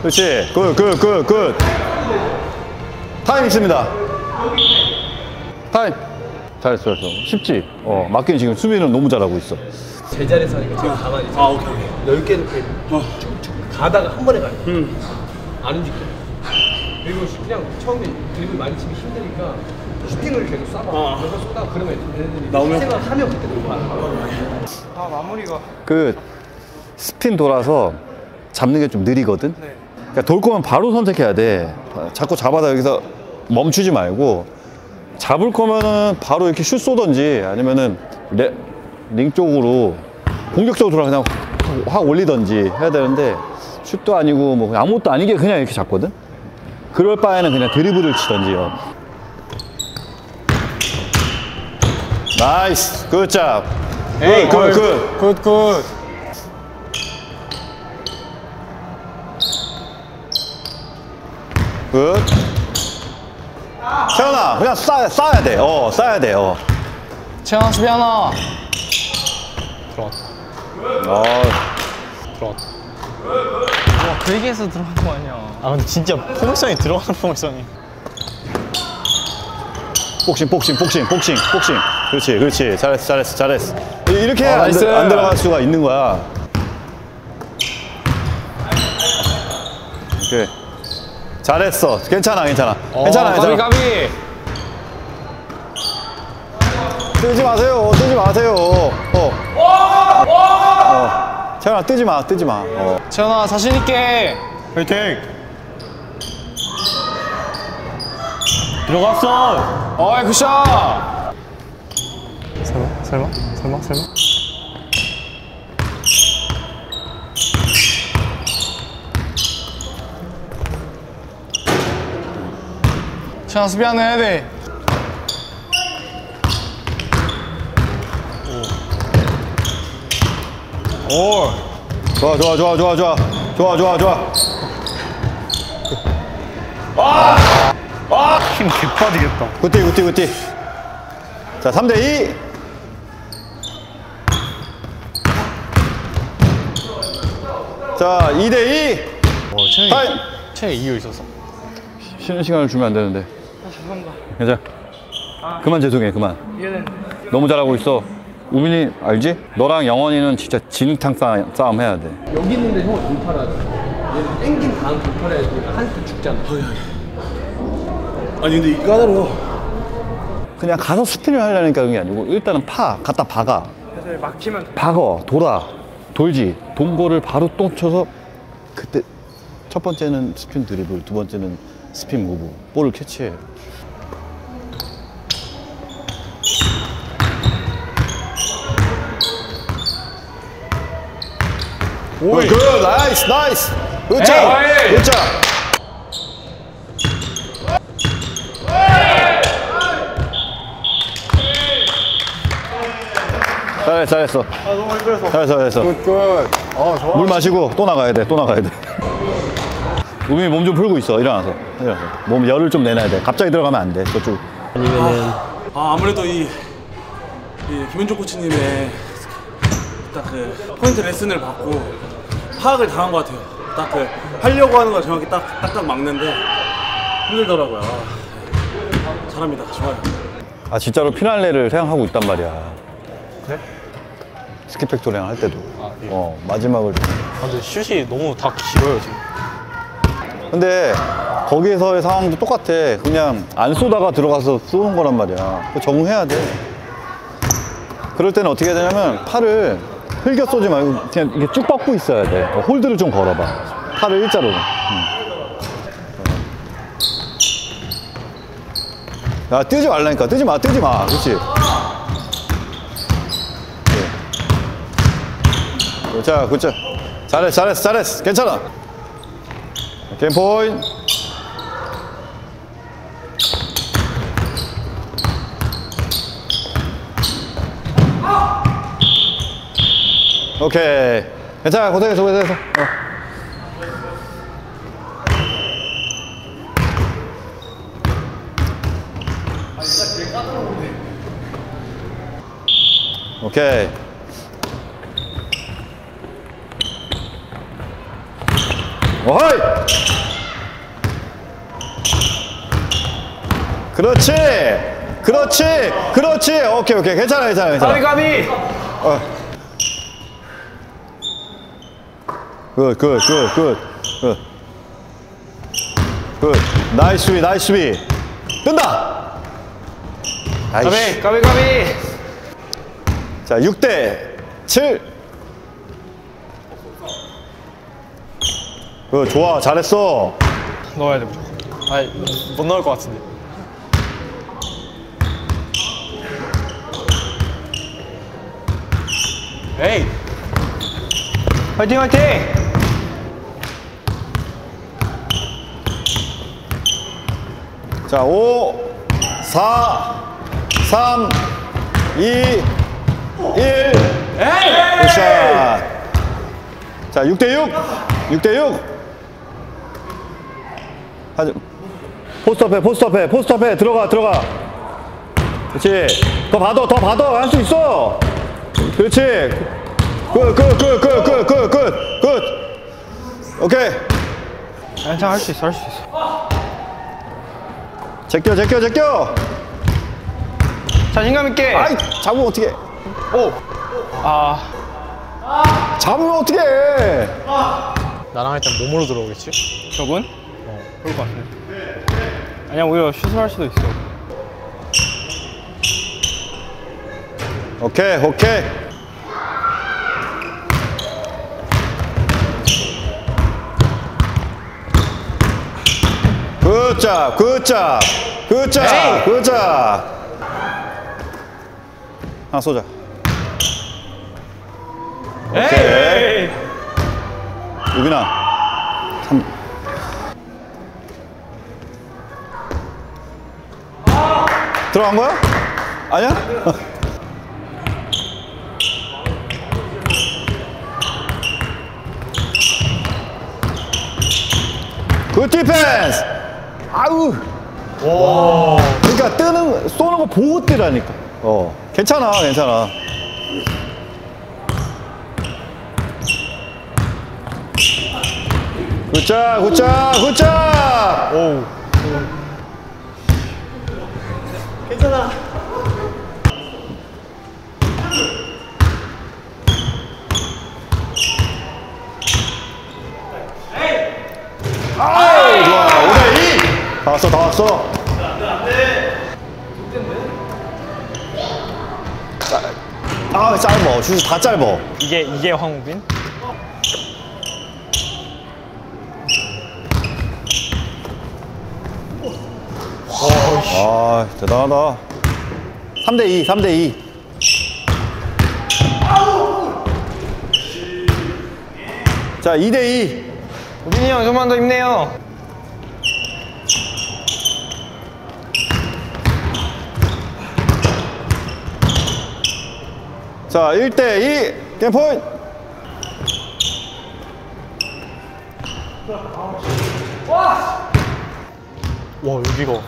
그렇지. 굿, 굿, 굿, 굿. 타임 있습니다. 타임. 잘했어, 잘했어. 쉽지? 어, 맞기는 지금 수비는 너무 잘하고 있어. 제자리에서 하니까 지금 가만히 있어. 아, 오케이, 오케이. 넓게 이렇게 쭉쭉 가다가 한 번에 가요. 안 움직여. 그리고 그냥 처음에 드리블 많이 치면 힘드니까 슈팅을 계속 쏴봐. 그래서 쏘다가 그러면 얘네들이 나오면? 생각하면 그때 들어가. 아, 마무리가. 그 스핀 돌아서 잡는 게 좀 느리거든. 그러니까 돌 거면 바로 선택해야 돼. 자꾸 잡아다 여기서 멈추지 말고 잡을 거면은 바로 이렇게 슛 쏘던지 아니면은 레, 링 쪽으로 공격적으로 그냥 확, 확 올리던지 해야 되는데 슛도 아니고 뭐 아무것도 아니게 그냥 이렇게 잡거든. 그럴 바에는 그냥 드리블을 치던지요. nice, good job. 에이, good, good, good. good, good. good. 태연아, 그냥 쏴, 쏴야 돼. 어, 쏴야 돼. 어. 지현아 수비 하나. 들어갔다. 어. 들어갔다. 와, 그 얘기해서 들어간 거 아니야. 아, 근데 진짜 포물선이 들어가는 포물선이. 복싱, 복싱, 복싱, 복싱, 복싱. 그렇지, 그렇지. 잘했어, 잘했어, 잘했어. 이렇게 어, 안, nice. 들- 안 들어갈 수가 있는 거야. 오케이. 잘했어. 괜찮아, 괜찮아. 괜찮아, 어, 가비, 괜찮아. 가비. 뜨지 마세요. 뜨지 마세요. 어. 어. 태연아, 뜨지 마, 뜨지 마. 어. 지현아 자신 있게. 화이팅! 들어갔어. 어이 굿샷. 설마? 설마? 설마? 설마? 지현아 수비 하나 해야 돼. 오. 좋아, 좋아, 좋아, 좋아, 좋아. 좋아, 좋아, 좋아. 힘 개빠지겠다. 굿띠, 굿띠, 굿띠. 자, 3대2. 자, 2대2. 어, 채영이, 타임. 이유 있었어? 쉬는 시간을 주면 안 되는데. 죄송합니다. 괜찮아. 아. 그만 죄송해, 그만. 얘는 너무 잘하고 있어. 우빈이 알지? 너랑 영원이는 진짜 진흙탕 싸움, 싸움 해야 돼. 여기 있는데 형은 돌파라지. 얘는 땡긴 다음 돌파를 해야지. 한스푼 죽잖아. 아니 근데 이 까다로워. 그냥 가서 스피를 하려니까 그런 게 아니고 일단은 파, 갖다 박아. 그래서 막히면 박어, 돌아, 돌지. 돈 거를 바로 또 쳐서 그때 첫 번째는 스핀 드리블, 두 번째는 spin move, 볼을 캐치해. 오이. good, nice, nice. good job, 에이. good job. 잘했어, 잘했어. 아 너무 힘들어서. 잘했어, 잘했어. good, good. 어, 좋아. 물 마시고 또 나가야 돼, 또 나가야 돼. 우민이 몸 좀 풀고 있어, 일어나서. 일어나서. 몸 열을 좀 내놔야 돼. 갑자기 들어가면 안 돼, 저쪽. 아 아무래도 이, 이 김현종 코치님의 딱 그 포인트 레슨을 받고 파악을 당한 것 같아요. 딱 그 하려고 하는 걸 정확히 딱 딱딱 막는데 힘들더라고요. 아, 잘합니다. 좋아요. 아, 진짜로 피날레를 생각하고 있단 말이야. 그래? 스킬팩토리랑 할 때도. 어, 마지막을. 좀. 아, 근데 슛이 너무 다 길어요, 지금. 근데 거기에서의 상황도 똑같아. 그냥 안 쏘다가 들어가서 쏘는 거란 말이야. 적응해야 돼. 그럴 때는 어떻게 해야 되냐면 팔을 흘겨 쏘지 말고 그냥 이렇게 쭉 뻗고 있어야 돼. 어, hold를 좀 걸어봐. 팔을 일자로. 응. 야, 뜨지 말라니까. 뜨지 마, 뜨지 마. 그렇지. 네. 자, 굿자. 잘했어, 잘했어, 잘했어. 괜찮아. 게임 포인트. 오케이. 괜찮아, 고생했어, 고생했어. 어. 오케이. 어허이! 그렇지! 그렇지! 그렇지! 오케이, 오케이. 괜찮아, 괜찮아, 괜찮아. 가비 가비. 어. good, good, good, good, good. good. nice 수비, nice 수비. 뜬다! 아이씨. 가비 가비 가비. 자, 6대 7. 그 좋아, 잘했어. 넣어야 돼 무조건. 아니 못 넣을 것 같은데. 에이. 화이팅 화이팅. 자, 5, 4, 3, 2, 1. good shot. 자, 6대 6. 6대 6. 하지. 포스트업해, 포스트업해, 포스트업해. 들어가, 들어가. 그렇지. 더 받아, 더 받아. 할 수 있어. 그렇지. good, good, good, good, good, good, good, good. 오케이. 괜찮아 할 수 있어 할 수 있어. 제껴, 제껴, 제껴. 자신감 있게. 아이, 잡으면 어떻게? 오. 아. 잡으면 어떻게 해? 나랑 할땐 몸으로 들어오겠지? 저분? 어 그럴 것 같은데. 아니야 오히려 슛을 할 수도 있어. 오케이, 오케이. 굿잡, 굿잡, 굿잡, 굿잡. 하나 쏘자. 오케이. 유빈아. 삼. 들어간 거야? 아니야? 굿 디펜스! 아우! 와. 그러니까 뜨는, 쏘는 거 보고 뜨라니까. 어. 괜찮아, 괜찮아. 굿자, 굿자, 굿자! 오. 괜찮아. 아우, 좋아. 5대2! 다 왔어, 다 왔어. 아, 짧어. 슛이 다 짧어. 이게 이게 황우빈? 아, 대단하다. 3대2, 3대2. 자, 2대2. 우빈이 형 좀만 더 힘내요. 자, 1대2. 게임 포인트. 와 여기가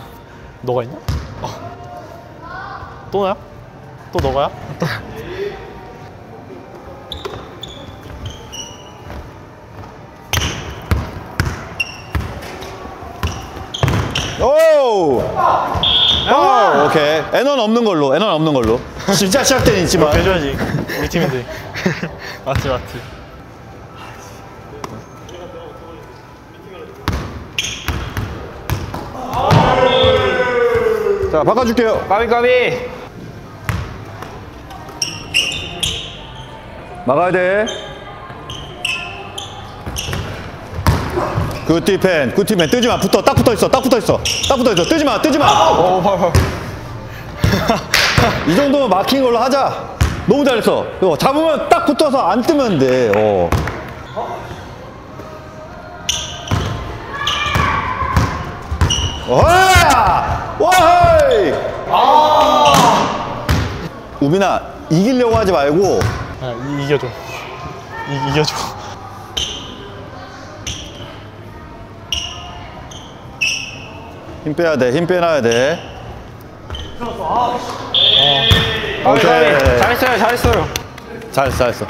너가 있냐? 아. 또 나야? 또 너가야? 오! 어, 아! 오케이. 에넌 없는 걸로, 에넌 없는 걸로. 진짜 시작 때는 있지만. 어, 해줘야지. 우리 팀인데. 맞지, 맞지. 자, 바꿔줄게요. 까비, 까비. 막아야 돼. 굿디펜, 굿디펜. 뜨지 마. 붙어. 딱 붙어 있어. 딱 붙어 있어. 딱 붙어 있어. 뜨지 마. 뜨지 마. 오, 발, 발. 이 정도면 막힌 걸로 하자. 너무 잘했어. 이거 잡으면 딱 붙어서 안 뜨면 돼. 어. 와! 와이! 아! 우빈아, 이기려고 하지 말고 아, 이, 이겨줘. 이, 이겨줘. 힘 빼야 돼. 힘 빼놔야 돼. 까비 까비. 잘했어요 잘했어요. 잘했어, 잘했어.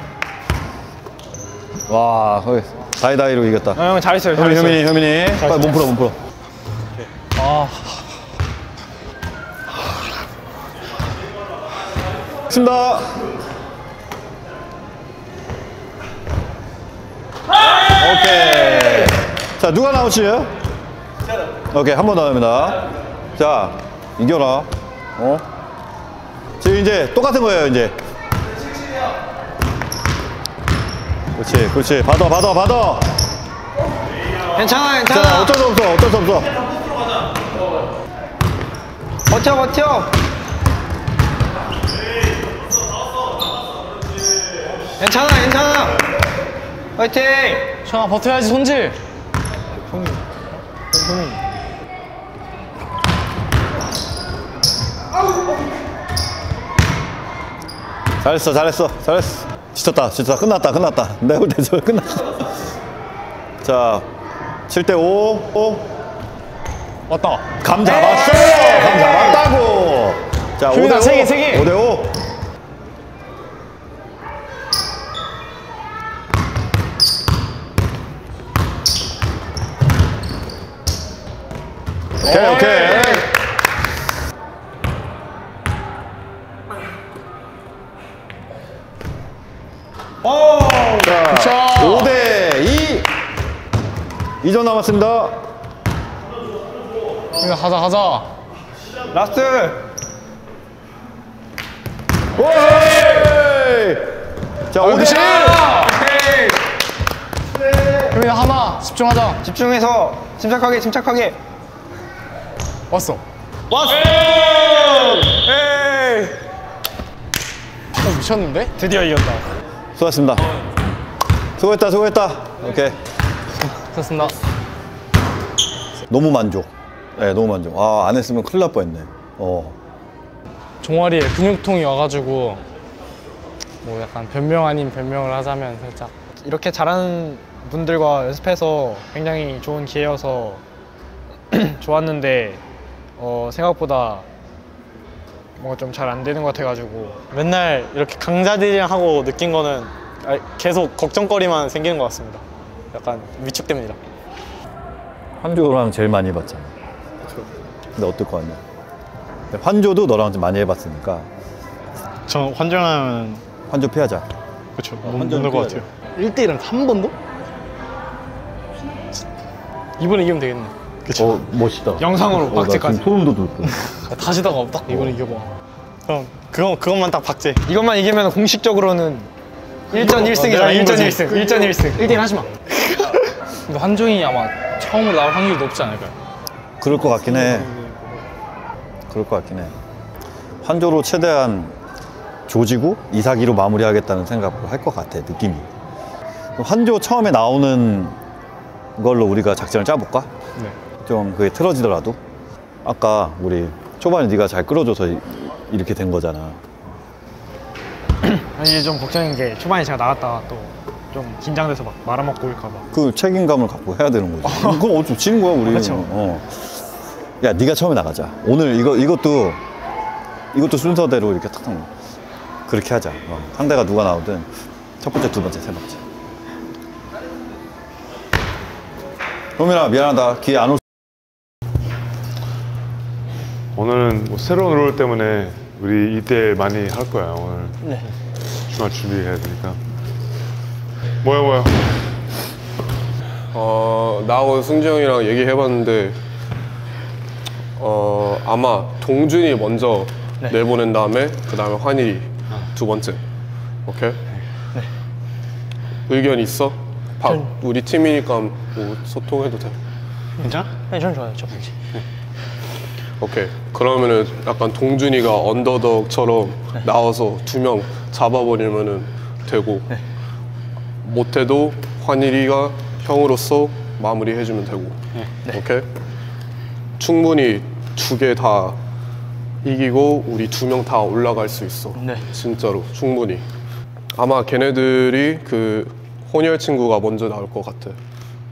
와, 다이다이로 이겼다. 어, 형 잘했어요 잘했어요. 효민이, 효민이. 빨리 몸 풀어, 몸 풀어. 아, 습니다 오케이. 자, 누가 나오시요? 오케이, 한 번 더 합니다. 자, 이겨라. 어? 지금 이제 똑같은 거예요, 이제. 그렇지, 그렇지. 받아, 받아, 받아. 괜찮아 자, 괜찮아. 어쩔 수 없어, 어쩔 수 없어. 버텨 버텨. 괜찮아 괜찮아. 화이팅. 시원아 버텨야지 손질. 잘했어, 잘했어, 잘했어. 지쳤다, 지쳤다. 끝났다, 끝났다. 내가 볼 때 저 끝났어. 자, 7대 5. 5. 왔다. 감 잡았어! 감 잡았다고! 자, 5대 5. 효민아, 세 개, 세 개. 5대 5. 오케이, 오케이. 남았습니다. 효민아 가자 가자. 라스트. 오이! 자, 5대 7. 효민아 하나 집중하자. 집중해서 침착하게 침착하게. 왔어. 왔어. 어, 미쳤는데? 드디어 이겼다. 수고하셨습니다. 수고했다, 수고했다. 오케이. 됐습니다. 너무 만족. 네, 너무 만족. 아, 안 했으면 큰일 날 뻔했네. 어. 종아리에 근육통이 와가지고 뭐 약간 변명 아닌 변명을 하자면 살짝 이렇게 잘하는 분들과 연습해서 굉장히 좋은 기회여서 좋았는데 어, 생각보다 뭔가 좀 잘 안 되는 것 같아가지고 맨날 이렇게 강자들이랑 하고 느낀 거는 아, 계속 걱정거리만 생기는 것 같습니다. 약간 위축됩니다. 환조랑 제일 많이 해봤잖아. 근데 어떨 거 같냐? 환조도 너랑 좀 많이 해봤으니까 저 환정하면 환조 피하자. 그렇죠. 어, 못 환전을 넣을 것 피해야 같아요. 1대1은 한 번도? 이번에 이기면 되겠네. 그쵸. 어, 멋있다. 영상으로 어, 나 박제까지. 지금 소름 돋을 뻔. 다시다가 딱 이번에 이겨봐. 그럼 그거, 그것만 딱 박제. 이것만 이기면 공식적으로는 1전 1승이잖아 내가 이긴 1전 거지. 1승 1전 1승 1대1 하지 마 근데 한종이 아마 처음으로 나올 확률이 높지 않을까요? 그럴 것 같긴 해. 그럴 것 같긴 해. 환조로 최대한 조지고 이사기로 마무리하겠다는 생각을 할 것 같아, 느낌이. 환조 처음에 나오는 걸로 우리가 작전을 짜볼까? 네. 좀 그게 틀어지더라도. 아까 우리 초반에 네가 잘 끌어줘서 이- 이렇게 된 거잖아. 이제 좀 걱정인 게 초반에 제가 나갔다가 또 좀 긴장돼서 막 말아먹고 올까 봐 그 책임감을 갖고 해야 되는 거지. 그건 어쩌 지는 거야, 우리. 그렇죠. 어. 야, 네가 처음에 나가자. 오늘 이거 이것도 이것도 순서대로 이렇게 탁탁 그렇게 하자. 어. 상대가 누가 나오든 첫 번째, 두 번째, 세 번째. 효민아 미안하다. 기회 안 올. 오늘은 뭐 새로운 롤 때문에 우리 이때 많이 할 거야 오늘 네. 주말 준비해야 되니까 뭐야 뭐야 어, 나하고 승재 형이랑 얘기해봤는데 어, 아마 동준이 먼저 내보낸 다음에 그 다음에 환일이 두 번째. 오케이. 의견 있어? 밥, 우리 팀이니까 뭐 소통해도 돼. 괜찮아? 네, 저는 좋아요. 저 분지. 오케이. 그러면은 약간 동준이가 언더덕처럼 나와서 두 명 잡아버리면은 되고 못해도 환일이가 형으로서 마무리해주면 되고. 오케이. 충분히 두 개 다 이기고 우리 두 명 다 올라갈 수 있어. 진짜로 충분히. 아마 걔네들이 그 혼혈 친구가 먼저 나올 것 같아.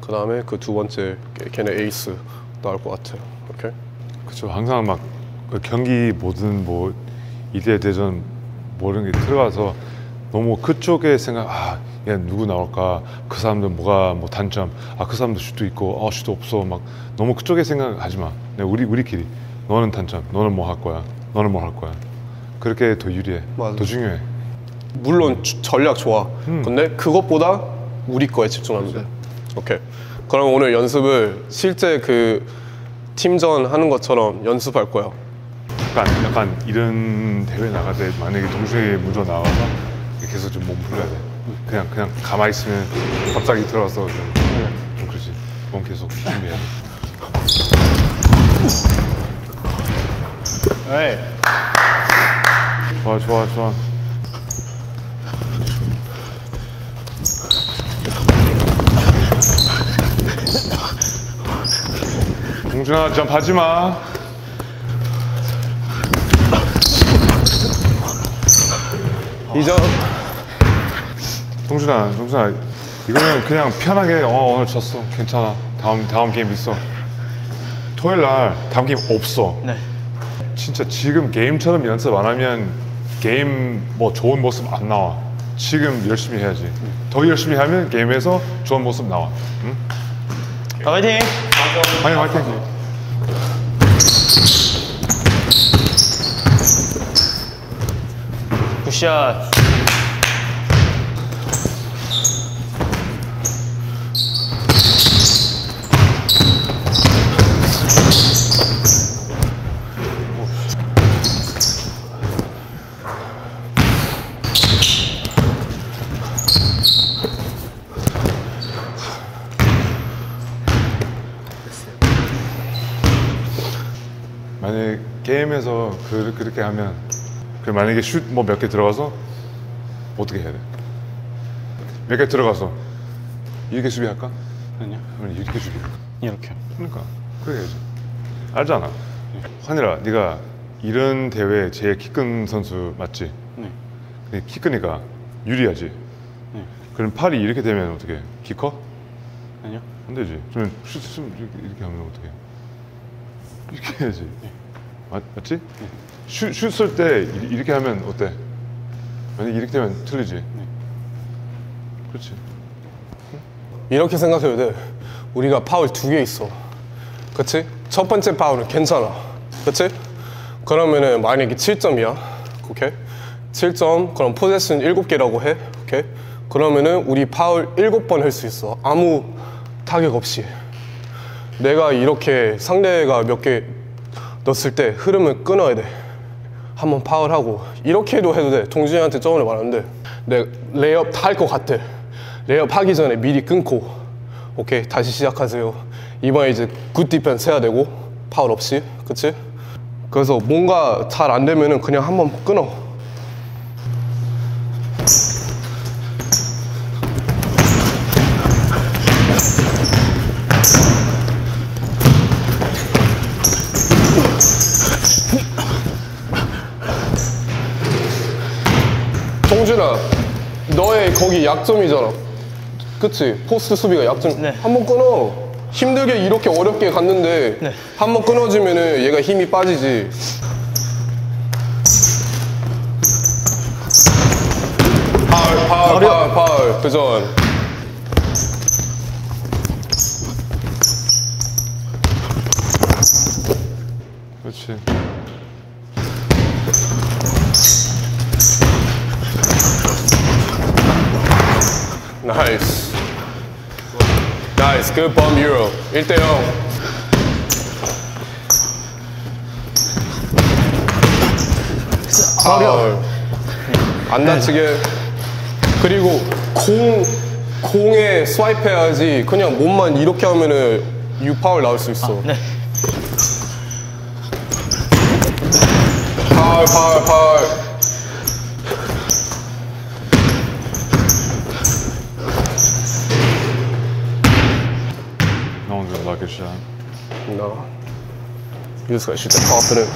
그 다음에 그 두 번째 걔- 걔네 에이스 나올 것 같아. 오케이. 그렇죠. 항상 막그 경기 모든 뭐 이대 대전 모르는 게 들어가서 너무 그쪽에 생각 아, 얘 누구 나올까? 그 사람들 뭐가 뭐 단점? 아, 그 사람들 슛도 있고, 어, 슛도 없어. 막 너무 그쪽에 생각하지 마. 그냥 우리 우리끼리 너는 단점, 너는 뭐 할 거야? 너는 뭐 할 거야? 그렇게 더 유리해. 더 중요해. 물론 주- 전략 좋아. 근데 그것보다 우리 거에 집중하면 돼. 오케이. 그럼 오늘 연습을 실제 그 팀전 하는 것처럼 연습할 거야. 약간 약간 이런 대회 나갈 때 만약에 동생이 먼저 나와서 계속 좀몸 풀려야 돼. 그냥 그냥 가만히 있으면 갑자기 들어가서 좀, 좀 그러지. 몸 계속 준비해야 돼. 네. 좋아 좋아 좋아. 동준아 점프하지 마. 이점 동준아, 동준아, 이거는 그냥 편하게 어 오늘 졌어, 괜찮아. 다음 다음 게임 있어. 토요일 날 다음 게임 없어. 네. 진짜 지금 게임처럼 연습 안 하면 게임 뭐 좋은 모습 안 나와. 지금 열심히 해야지. 더 열심히 하면 게임에서 좋은 모습 나와. 응? 화이팅! 화이팅, 화이팅. 굿샷. 만약에 게임에서 그, 그렇게 하면 그 만약에 슛 뭐 몇 개 들어가서 어떻게 해야 돼? 몇 개 들어가서 이렇게 수비할까? 아니요. 아니면 이렇게 수비할까? 이렇게. 그러니까 그래 해야지. 알잖아. 환일아, 네가 이런 대회 제일 키 큰 선수 맞지? 네. 근데 키 크니까 유리하지. 네. 그럼 팔이 이렇게 되면 어떻게? 키 커? 아니요. 안 되지. 그러면 슛, 슛 이렇게, 이렇게 하면 어떻게? 이렇게 해야지. 맞, 맞지? 슛, 슛때 이렇게 하면 어때? 만약 이렇게 되면 틀리지. 그렇지. 이렇게 생각해도 돼. 우리가 파울 두 개 있어. 그치? 첫 번째 파울은 괜찮아. 그치? 그러면은 만약에 7점이야. 오케이? 7점, 그럼 포제션 7개라고 해. 오케이? 그러면은 우리 파울 7번 할 수 있어. 아무 타격 없이. 내가 이렇게 상대가 몇 개 넣었을 때 흐름을 끊어야 돼. 한번 파울하고 이렇게 해도 해도 돼. 동준이한테 저번에 말했는데 내 레이업 다할것 같아. 레이업 하기 전에 미리 끊고 오케이 다시 시작하세요. 이번에 이제 good 디펜스 해야 되고 파울 없이 그치? 그래서 뭔가 잘 안 되면은 그냥 한번 끊어. 약점이잖아. 그치? 포스트 수비가 약점. 한번 끊어. 힘들게 이렇게 어렵게 갔는데 한번 끊어지면 은 얘가 힘이 빠지지. 파울, 파울, 파울, 파울. 그전. nice. nice. good move euro. 1대 0. 파울. 안 다치게. 그리고 공 공에 swipe 해야지. 그냥 몸만 이렇게 하면은 U 파울 나올 수 있어. 네. 파울 파울 파울. You just gotta shoot that confident.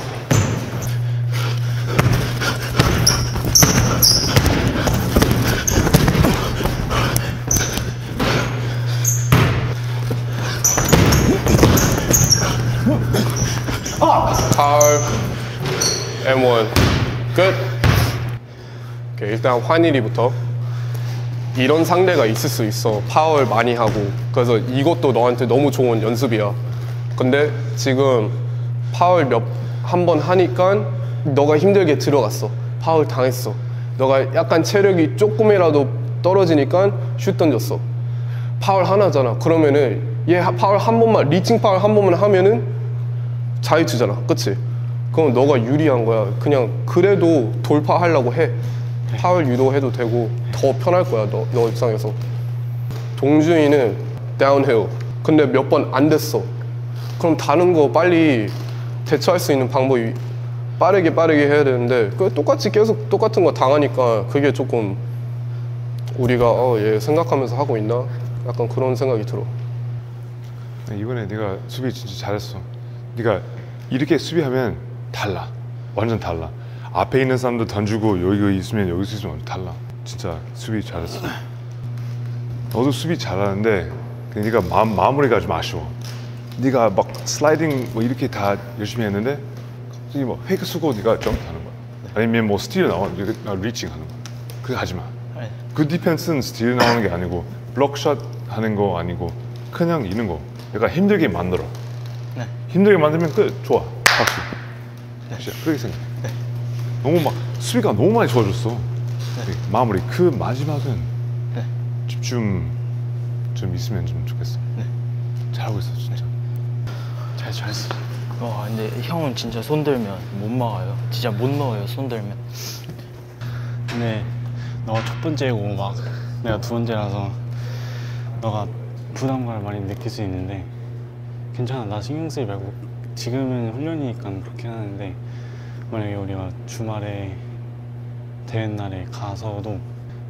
파울 M1 끝 오케이, 일단 환일이부터. 이런 상대가 있을 수 있어. 파울 많이 하고. 그래서 이것도 너한테 너무 좋은 연습이야. 근데 지금 파울 몇 한 번 하니까 너가 힘들게 들어갔어. 파울 당했어. 너가 약간 체력이 조금이라도 떨어지니까 슛 던졌어. 파울 하나잖아. 그러면은 얘 하- 파울 한 번만 리칭 파울 한 번만 하면은 자유투잖아. 그치? 그럼 너가 유리한 거야. 그냥 그래도 돌파하려고 해. 파울 유도해도 되고 더 편할 거야 너, 너 입장에서. 동준이는 다운힐 근데 몇 번 안 됐어. 그럼 다른 거 빨리 대처할 수 있는 방법이 빠르게 빠르게 해야 되는데 그 똑같이 계속 똑같은 거 당하니까 그게 조금 우리가 어, 얘 생각하면서 하고 있나? 약간 그런 생각이 들어 이번에 네가 수비 진짜 잘했어. 네가 이렇게 수비하면 달라. 완전 달라. 앞에 있는 사람도 던지고 여기 있으면 여기 있으면 달라. 진짜 수비 잘했어. 너도 수비 잘하는데 네가 마, 마무리가 좀 아쉬워. 네가 막 슬라이딩 뭐 이렇게 다 열심히 했는데 갑자기 뭐 fake 쓰고 네가 점프하는 거야. 아니면 뭐 스틸 나와 reaching 하는 거야. 그거 하지 마. 그 디펜스는 스틸 나오는 게 아니고 block shot 하는 거 아니고 그냥 있는 거. 내가 힘들게 만들어. 네. 힘들게 만들면 끝. 좋아. 박수. 진짜 그렇게 생각해. 너무 막 수비가 너무 많이 좋아졌어. 그 마무리 그 마지막은 집중 좀 있으면 좀 좋겠어. 잘하고 있어 진짜. 잘 잘했어. 와 근데 형은 진짜 손 들면 못 막아요. 진짜 못 넣어요 손 들면. 근데 너가 첫 번째고 막 내가 두 번째라서 너가 부담감을 많이 느낄 수 있는데 괜찮아 나 신경 쓰지 말고 지금은 훈련이니까 그렇게 하는데 만약에 우리가 주말에 대회 날에 가서도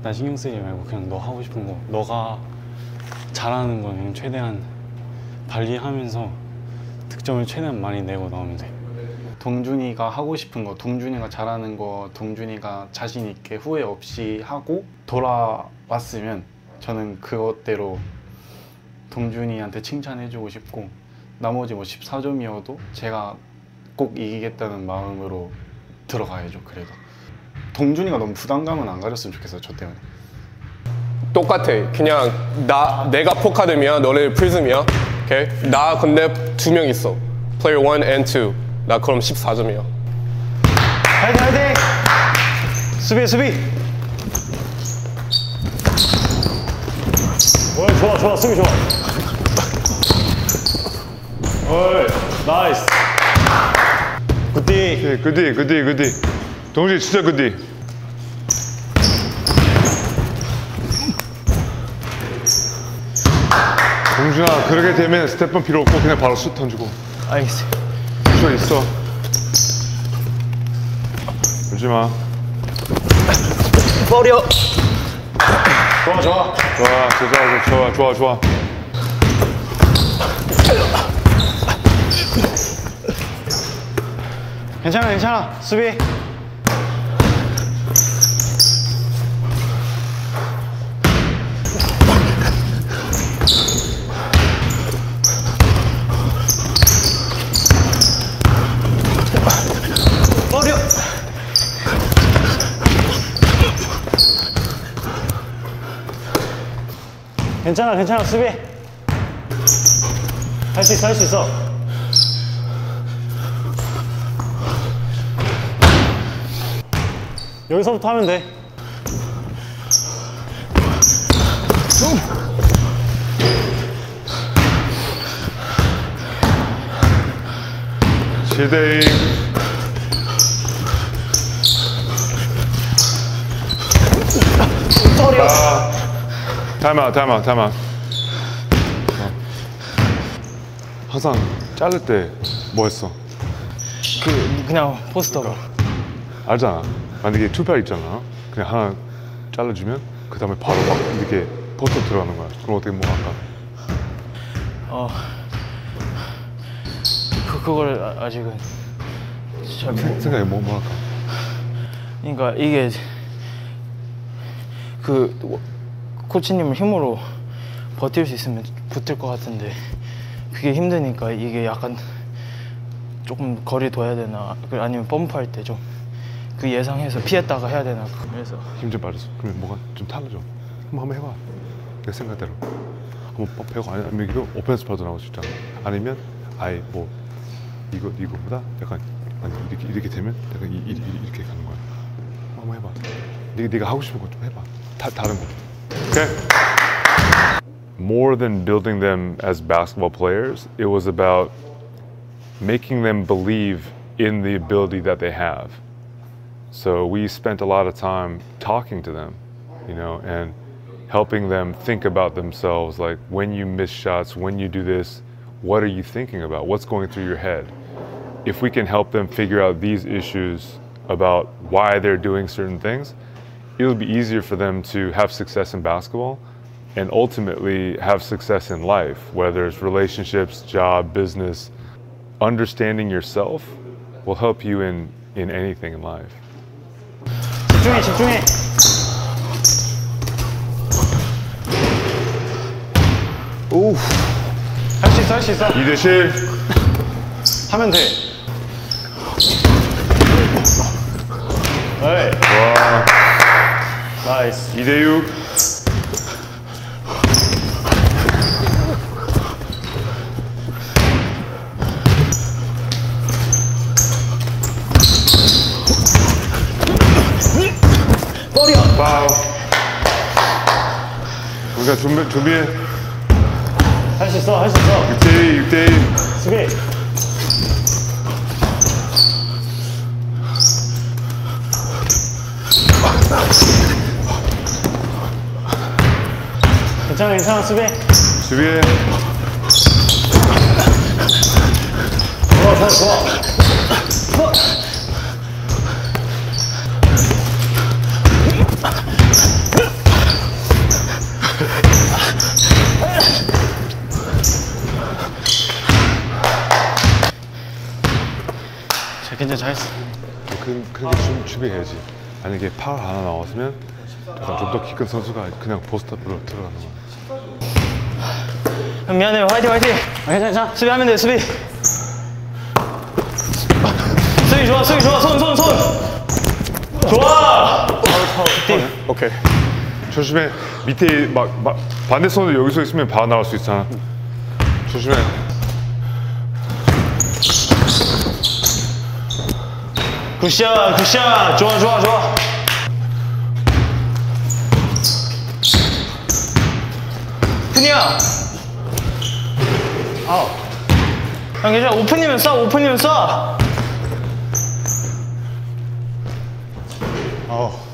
나 신경 쓰지 말고 그냥 너 하고 싶은 거 너가 잘하는 거 그냥 최대한 발휘하면서 득점을 최대한 많이 내고 나오면 돼. 동준이가 하고 싶은 거, 동준이가 잘하는 거, 동준이가 자신 있게 후회 없이 하고 돌아왔으면 저는 그것대로 동준이한테 칭찬해주고 싶고 나머지 뭐 14점이어도 제가 꼭 이기겠다는 마음으로 들어가야죠. 그래도 동준이가 너무 부담감은 안 가졌으면 좋겠어요. 저 때문에. 똑같아. 그냥 나 내가 포카dem이야, 너네 프리즘이야. 오케이? 나 근데 두 명 있어. Player 1 and 2. 나 그럼 14점이야. 화이팅 화이팅! 수비 수비! 어, 좋아 좋아 수비 좋아 어이 나이스 굿디. 굿디 굿디 굿디. 동지 진짜 good D. 동준아 그렇게 되면 스텝은 필요 없고 그냥 바로 슛 던지고. 알겠어요. 있어 있어. 울지 마. 버려. 좋아 좋아 좋아 좋아 좋아 좋아 좋아. 괜찮아 괜찮아 수비 괜찮아 괜찮아 수비. 할 수 있어 할 수 있어. 여기서부터 하면 돼. 지대인. 아, 떨려. 아. 타임아웃, 타임아웃, 타임아웃. 어. 항상 자를 때 뭐 했어? 그 그냥 포스터가 알잖아. 만약에 투팔 있잖아. 그냥 하나 잘라주면 그 다음에 바로 막 이렇게 포스터 들어가는 거야. 그럼 어떻게 뭐 할까? 어 그, 그걸 아- 아직은 잘 생- 생각해 뭐, 뭐 할까? 그러니까 이게 그 코치님을 힘으로 버틸 수 있으면 붙을 것 같은데 그게 힘드니까 이게 약간 조금 거리 둬야 되나 그 아니면 펌프할 때 좀 그 예상해서 피했다가 해야 되나 그래서 힘 좀 빠졌어. 그러면 뭐가 좀 달라져. 한번 한번 해봐. 내 생각대로. 한번 뻑 배고 아니면 이거 나올 수 있잖아. 아니면 아예 뭐 이거 이거보다 약간 아니 이렇게 이렇게 되면 약간 이, 이, 이- 이렇게 가는 거야. 한번 해봐. 네가 네가 하고 싶은 거 좀 해봐. 다 다른 거. Okay. More than building them as basketball players, it was about making them believe in the ability that they have. So we spent a lot of time talking to them, you know, and helping them think about themselves like when you miss shots, when you do this, what are you thinking about? What's going through your head? If we can help them figure out these issues about why they're doing certain things, it'll be easier for them to have success in basketball and ultimately have success in life, whether it's relationships, job, business. Understanding yourself will help you in, in anything in life. 집중해 집중해 오. 할 수 있어, 할 수 있어. 이대실. 하면 돼. 에이. 와. 나이스. 2대6. 버려 파울. 우리가 준비, 준비해. 할 수 있어, 할 수 있어. 6대2, 6대2. 수비. 괜찮아, 괜찮아, 수비. 수비해. 좋아, 좋아, 좋아. 자, 괜찮아 잘했어 그, 그렇게 준, 준비해야지. 만약에 파울 하나 나왔으면 약간 좀더 키 큰 선수가 그냥 포스트업으로 들어가는 거야. 형 미안해요. 화이팅 화이팅. 괜찮아 괜찮아. 수비하면 돼 수비. 수비 좋아 수비 좋아. 손 손 손. 좋아. 오케이. 조심해. 밑에 막, 막 반대 손으로 여기서 있으면 바로 나올 수 있잖아. 조심해. 굿샷 굿샷. 좋아 좋아 좋아. 훈이야 아우 형 괜찮아 오픈이면 쏴 오픈이면 쏴 어.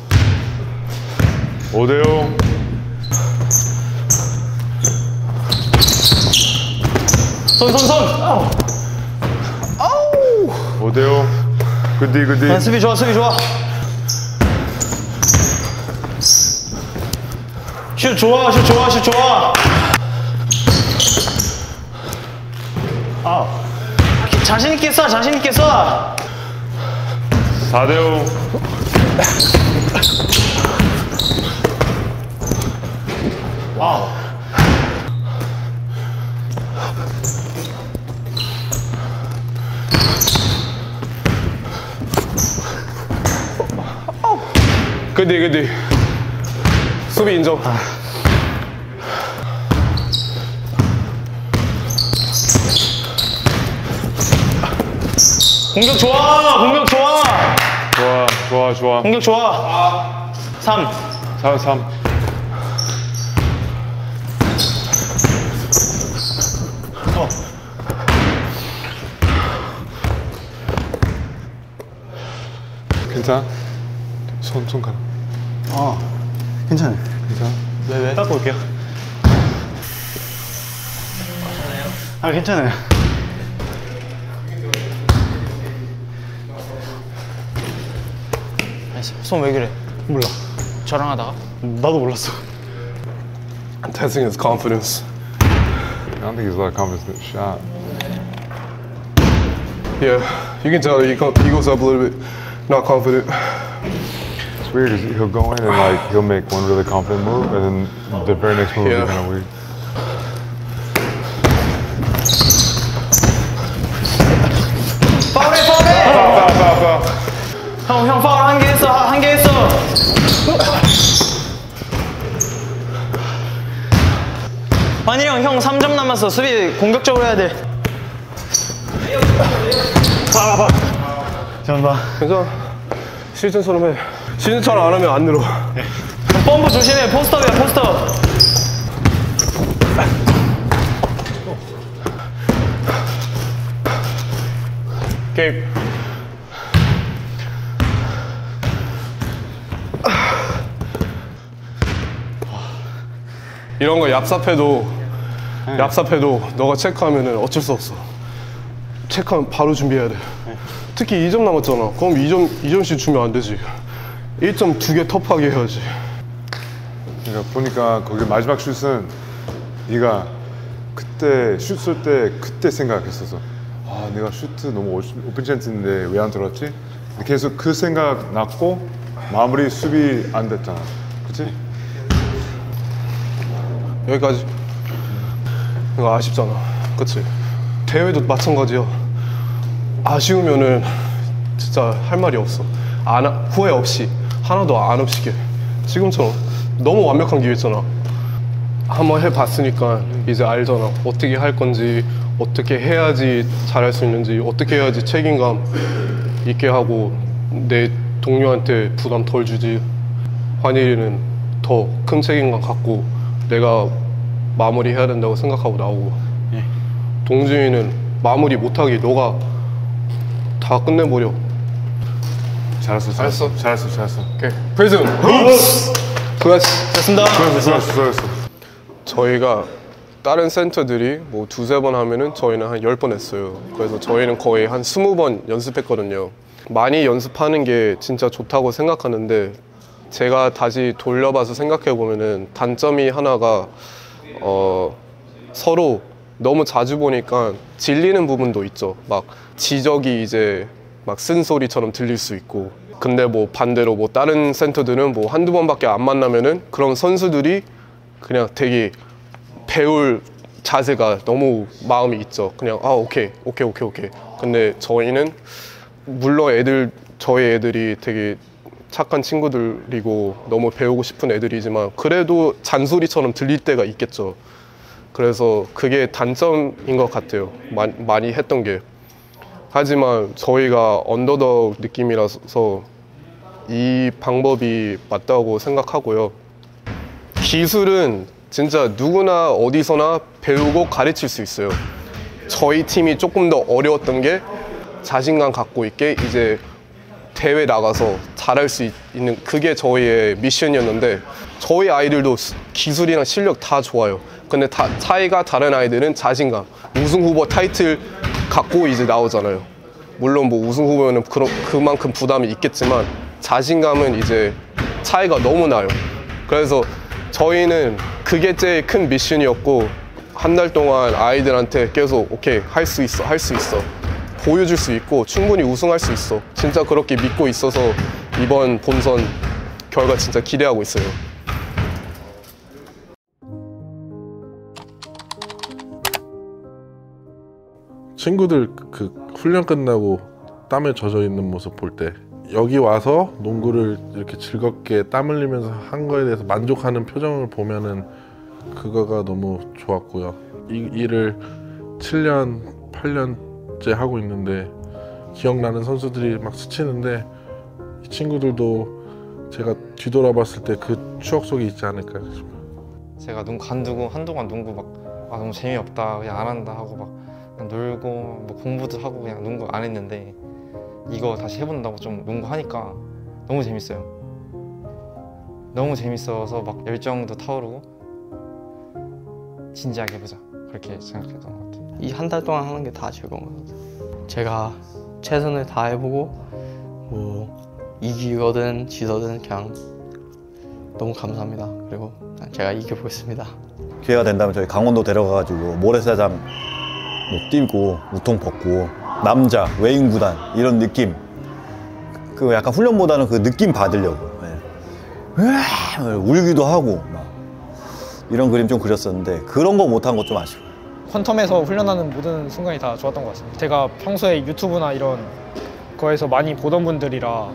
5대5. 손손 손 아우 아우 5대5. 굿디, 굿디. 아, 수비 좋아 수비 좋아 슛 좋아 슛 좋아 슛 좋아 아. 자신 있게 쏴 자신 있게 쏴. 4대5. 와우. 그디 그디 수비 인정 공격 좋아 공격 좋아 좋아, 좋아, 좋아. 공격 좋아 3 3, 3. 어. 괜찮아? 손, 손가락. 아, 괜찮아요. 네네. 닦고 올게요. 아 괜찮아요. 손 왜 그래? 몰라. 저랑 하다가? 나도 몰랐어. I'm testing his confidence. I don't think he's a lot of confidence in the shot. Yeah, you can tell he, go, he goes up a little bit, not confident. It's weird. 'cause He'll go in and like he'll make one really confident move, and then the very next move will Yeah. be kind of weird. 남았어 수비 공격적으로 해야 돼 봐봐. 잠깐만. 괜찮아. 시즌처럼 해. 시즌처럼 안 하면 안 늘어. 펌프 조심해 포스터야 포스터 게임. 이런 거 얍삽해도 얍삽해도 너가 체크하면은 어쩔 수 없어. 체크하면 바로 준비해야 돼. 특히 2점 남았잖아. 그럼 2점 2점씩 주면 안 되지. 1점 두 개 터프하게 해야지. 그러니까 보니까 거기 마지막 슛은 네가 그때 슛 쏠 때 그때 생각했었어. 아 내가 슈트 너무 오- 오픈 찬스인데 왜 안 들어왔지? 계속 그 생각 났고 마무리 수비 안 됐잖아. 그치? 여기까지. 이거 아쉽잖아. 그치? 대회도 마찬가지야. 아쉬우면은 진짜 할 말이 없어. 안, 하- 후회 없이. 하나도 안 없이게. 지금처럼. 너무 완벽한 기회잖아. 한번 해봤으니까 이제 알잖아. 어떻게 할 건지, 어떻게 해야지 잘할 수 있는지, 어떻게 해야지 책임감 있게 하고 내 동료한테 부담 덜 주지. 환일이는 더 큰 책임감 갖고 내가 마무리 해야 된다고 생각하고 나오고. 동준이는 마무리 못하기 너가 다 끝내버려. 잘했어 잘했어. 잘했어? 잘했어 오케이. 프리즘 수고했어 됐습니다. 수고했어. 저희가 다른 센터들이 뭐 두세 번 하면은 저희는 한 열 번 했어요. 그래서 저희는 거의 한 스무 번 연습했거든요. 많이 연습하는 게 진짜 좋다고 생각하는데 제가 다시 돌려봐서 생각해 보면은 단점이 하나가 어 서로 너무 자주 보니까 질리는 부분도 있죠. 막 지적이 이제 막 쓴소리처럼 들릴 수 있고. 근데 뭐 반대로 뭐 다른 센터들은 뭐 한두 번밖에 안 만나면은 그런 선수들이 그냥 되게 배울 자세가 너무 마음이 있죠. 그냥 아 오케이 오케이 오케이 오케이. 근데 저희는 물론 애들 저희 애들이 되게 착한 친구들이고 너무 배우고 싶은 애들이지만 그래도 잔소리처럼 들릴 때가 있겠죠. 그래서 그게 단점인 것 같아요. 마- 많이 했던 게. 하지만 저희가 언더덕 느낌이라서 이 방법이 맞다고 생각하고요. 기술은 진짜 누구나 어디서나 배우고 가르칠 수 있어요. 저희 팀이 조금 더 어려웠던 게 자신감 갖고 있게 이제 대회 나가서 잘할 수 있- 있는 그게 저희의 미션이었는데 저희 아이들도 스- 기술이랑 실력 다 좋아요. 근데 다, 차이가 다른 아이들은 자신감, 우승 후보 타이틀 갖고 이제 나오잖아요. 물론 뭐 우승 후보는 그런 그만큼 부담이 있겠지만 자신감은 이제 차이가 너무 나요. 그래서 저희는 그게 제일 큰 미션이었고 한 달 동안 아이들한테 계속 오케이 할 수 있어 할 수 있어 보여줄 수 있고 충분히 우승할 수 있어 진짜 그렇게 믿고 있어서 이번 본선 결과 진짜 기대하고 있어요. 친구들 그 훈련 끝나고 땀에 젖어 있는 모습 볼 때 여기 와서 농구를 이렇게 즐겁게 땀 흘리면서 한 거에 대해서 만족하는 표정을 보면은 그거가 너무 좋았고요. 이 일을 7년, 8년 째 하고 있는데 기억나는 선수들이 막 스치는데 이 친구들도 제가 뒤돌아봤을 때 그 추억 속에 있지 않을까 싶어요. 제가 눈 간두고 한동안 농구 막 아, 너무 재미없다 그냥 안 한다 하고 막 놀고 뭐 공부도 하고 그냥 농구 안 했는데 이거 다시 해본다고 좀 농구 하니까 너무 재밌어요. 너무 재밌어서 막 열정도 타오르고 진지하게 해보자 그렇게 생각했던 것 같아요. 이 한 달 동안 하는 게 다 즐거운 것 같아요. 제가 최선을 다해보고 뭐 이기거든 지더든 그냥 너무 감사합니다. 그리고 제가 이겨보겠습니다. 기회가 된다면 저희 강원도 데려가가지고 모래사장 뭐 뛰고 우통 벗고 남자 외인 구단 이런 느낌 그 약간 훈련보다는 그 느낌 받으려고 예. 으아! 울기도 하고 막 이런 그림 좀 그렸었는데 그런 거 못한 거좀 아쉬워. 퀀텀에서 훈련하는 모든 순간이 다 좋았던 것 같습니다. 제가 평소에 유튜브나 이런 거에서 많이 보던 분들이라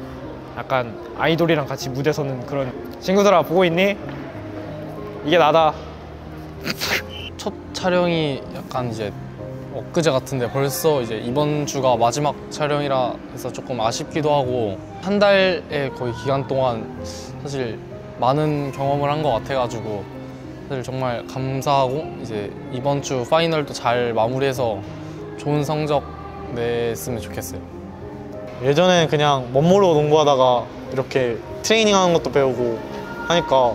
약간 아이돌이랑 같이 무대 서는 그런 친구들아 보고 있니? 이게 나다. 첫 촬영이 약간 이제 엊그제 같은데 벌써 이제 이번 주가 마지막 촬영이라 해서 조금 아쉽기도 하고 한 달의 거의 기간 동안 사실 많은 경험을 한 것 같아가지고 사실 정말 감사하고 이제 이번 주 파이널도 잘 마무리해서 좋은 성적 냈으면 좋겠어요. 예전에는 그냥 멋모르고 농구하다가 이렇게 트레이닝하는 것도 배우고 하니까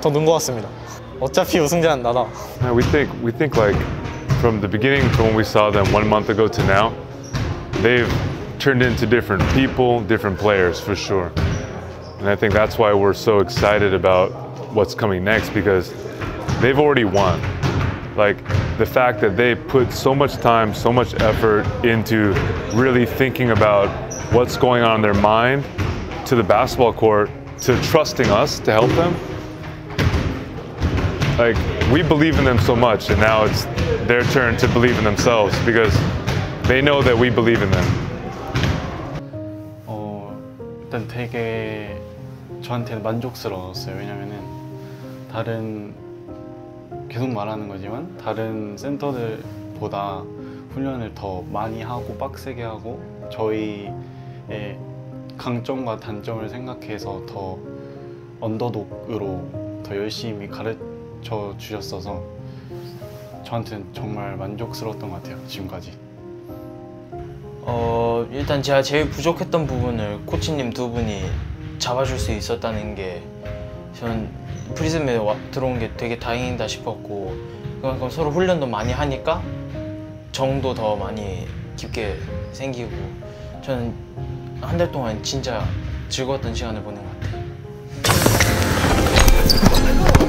더 는 것 같습니다. 어차피 우승자는 나다. Yeah, we think we think like from the beginning to when we saw them one month ago to now, they've turned into different people, different players for sure. And I think that's why we're so excited about what's coming next because they've already won. Like the fact that they put so much time, so much effort into really thinking about what's going on in their mind to the basketball court to trusting us to help them like we believe in them so much and now it's their turn to believe in themselves because they know that we believe in them 어, 일단 되게 저한테는 만족스러웠어요. 왜냐면은 다른 계속 말하는 거지만 다른 센터들보다 훈련을 더 많이 하고 빡세게 하고 저희의 강점과 단점을 생각해서 더 언더독으로 더 열심히 가르쳐 주셨어서 저한테는 정말 만족스러웠던 것 같아요 지금까지. 어 일단 제가 제일 부족했던 부분을 코치님 두 분이 잡아줄 수 있었다는 게 저는 프리즘에 와, 들어온 게 되게 다행이다 싶었고 그만큼 서로 훈련도 많이 하니까 정도 더 많이 깊게 생기고 저는 한 달 동안 진짜 즐거웠던 시간을 보낸 것 같아요.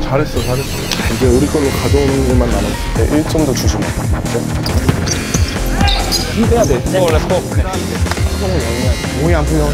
잘했어 잘했어. 이제 우리 걸로 가져오는 것만 남았을 때 1점 더 주지 마 힘내야 돼 스포 원래 스포 스포는 영리야 몸이 안 풀려. 네.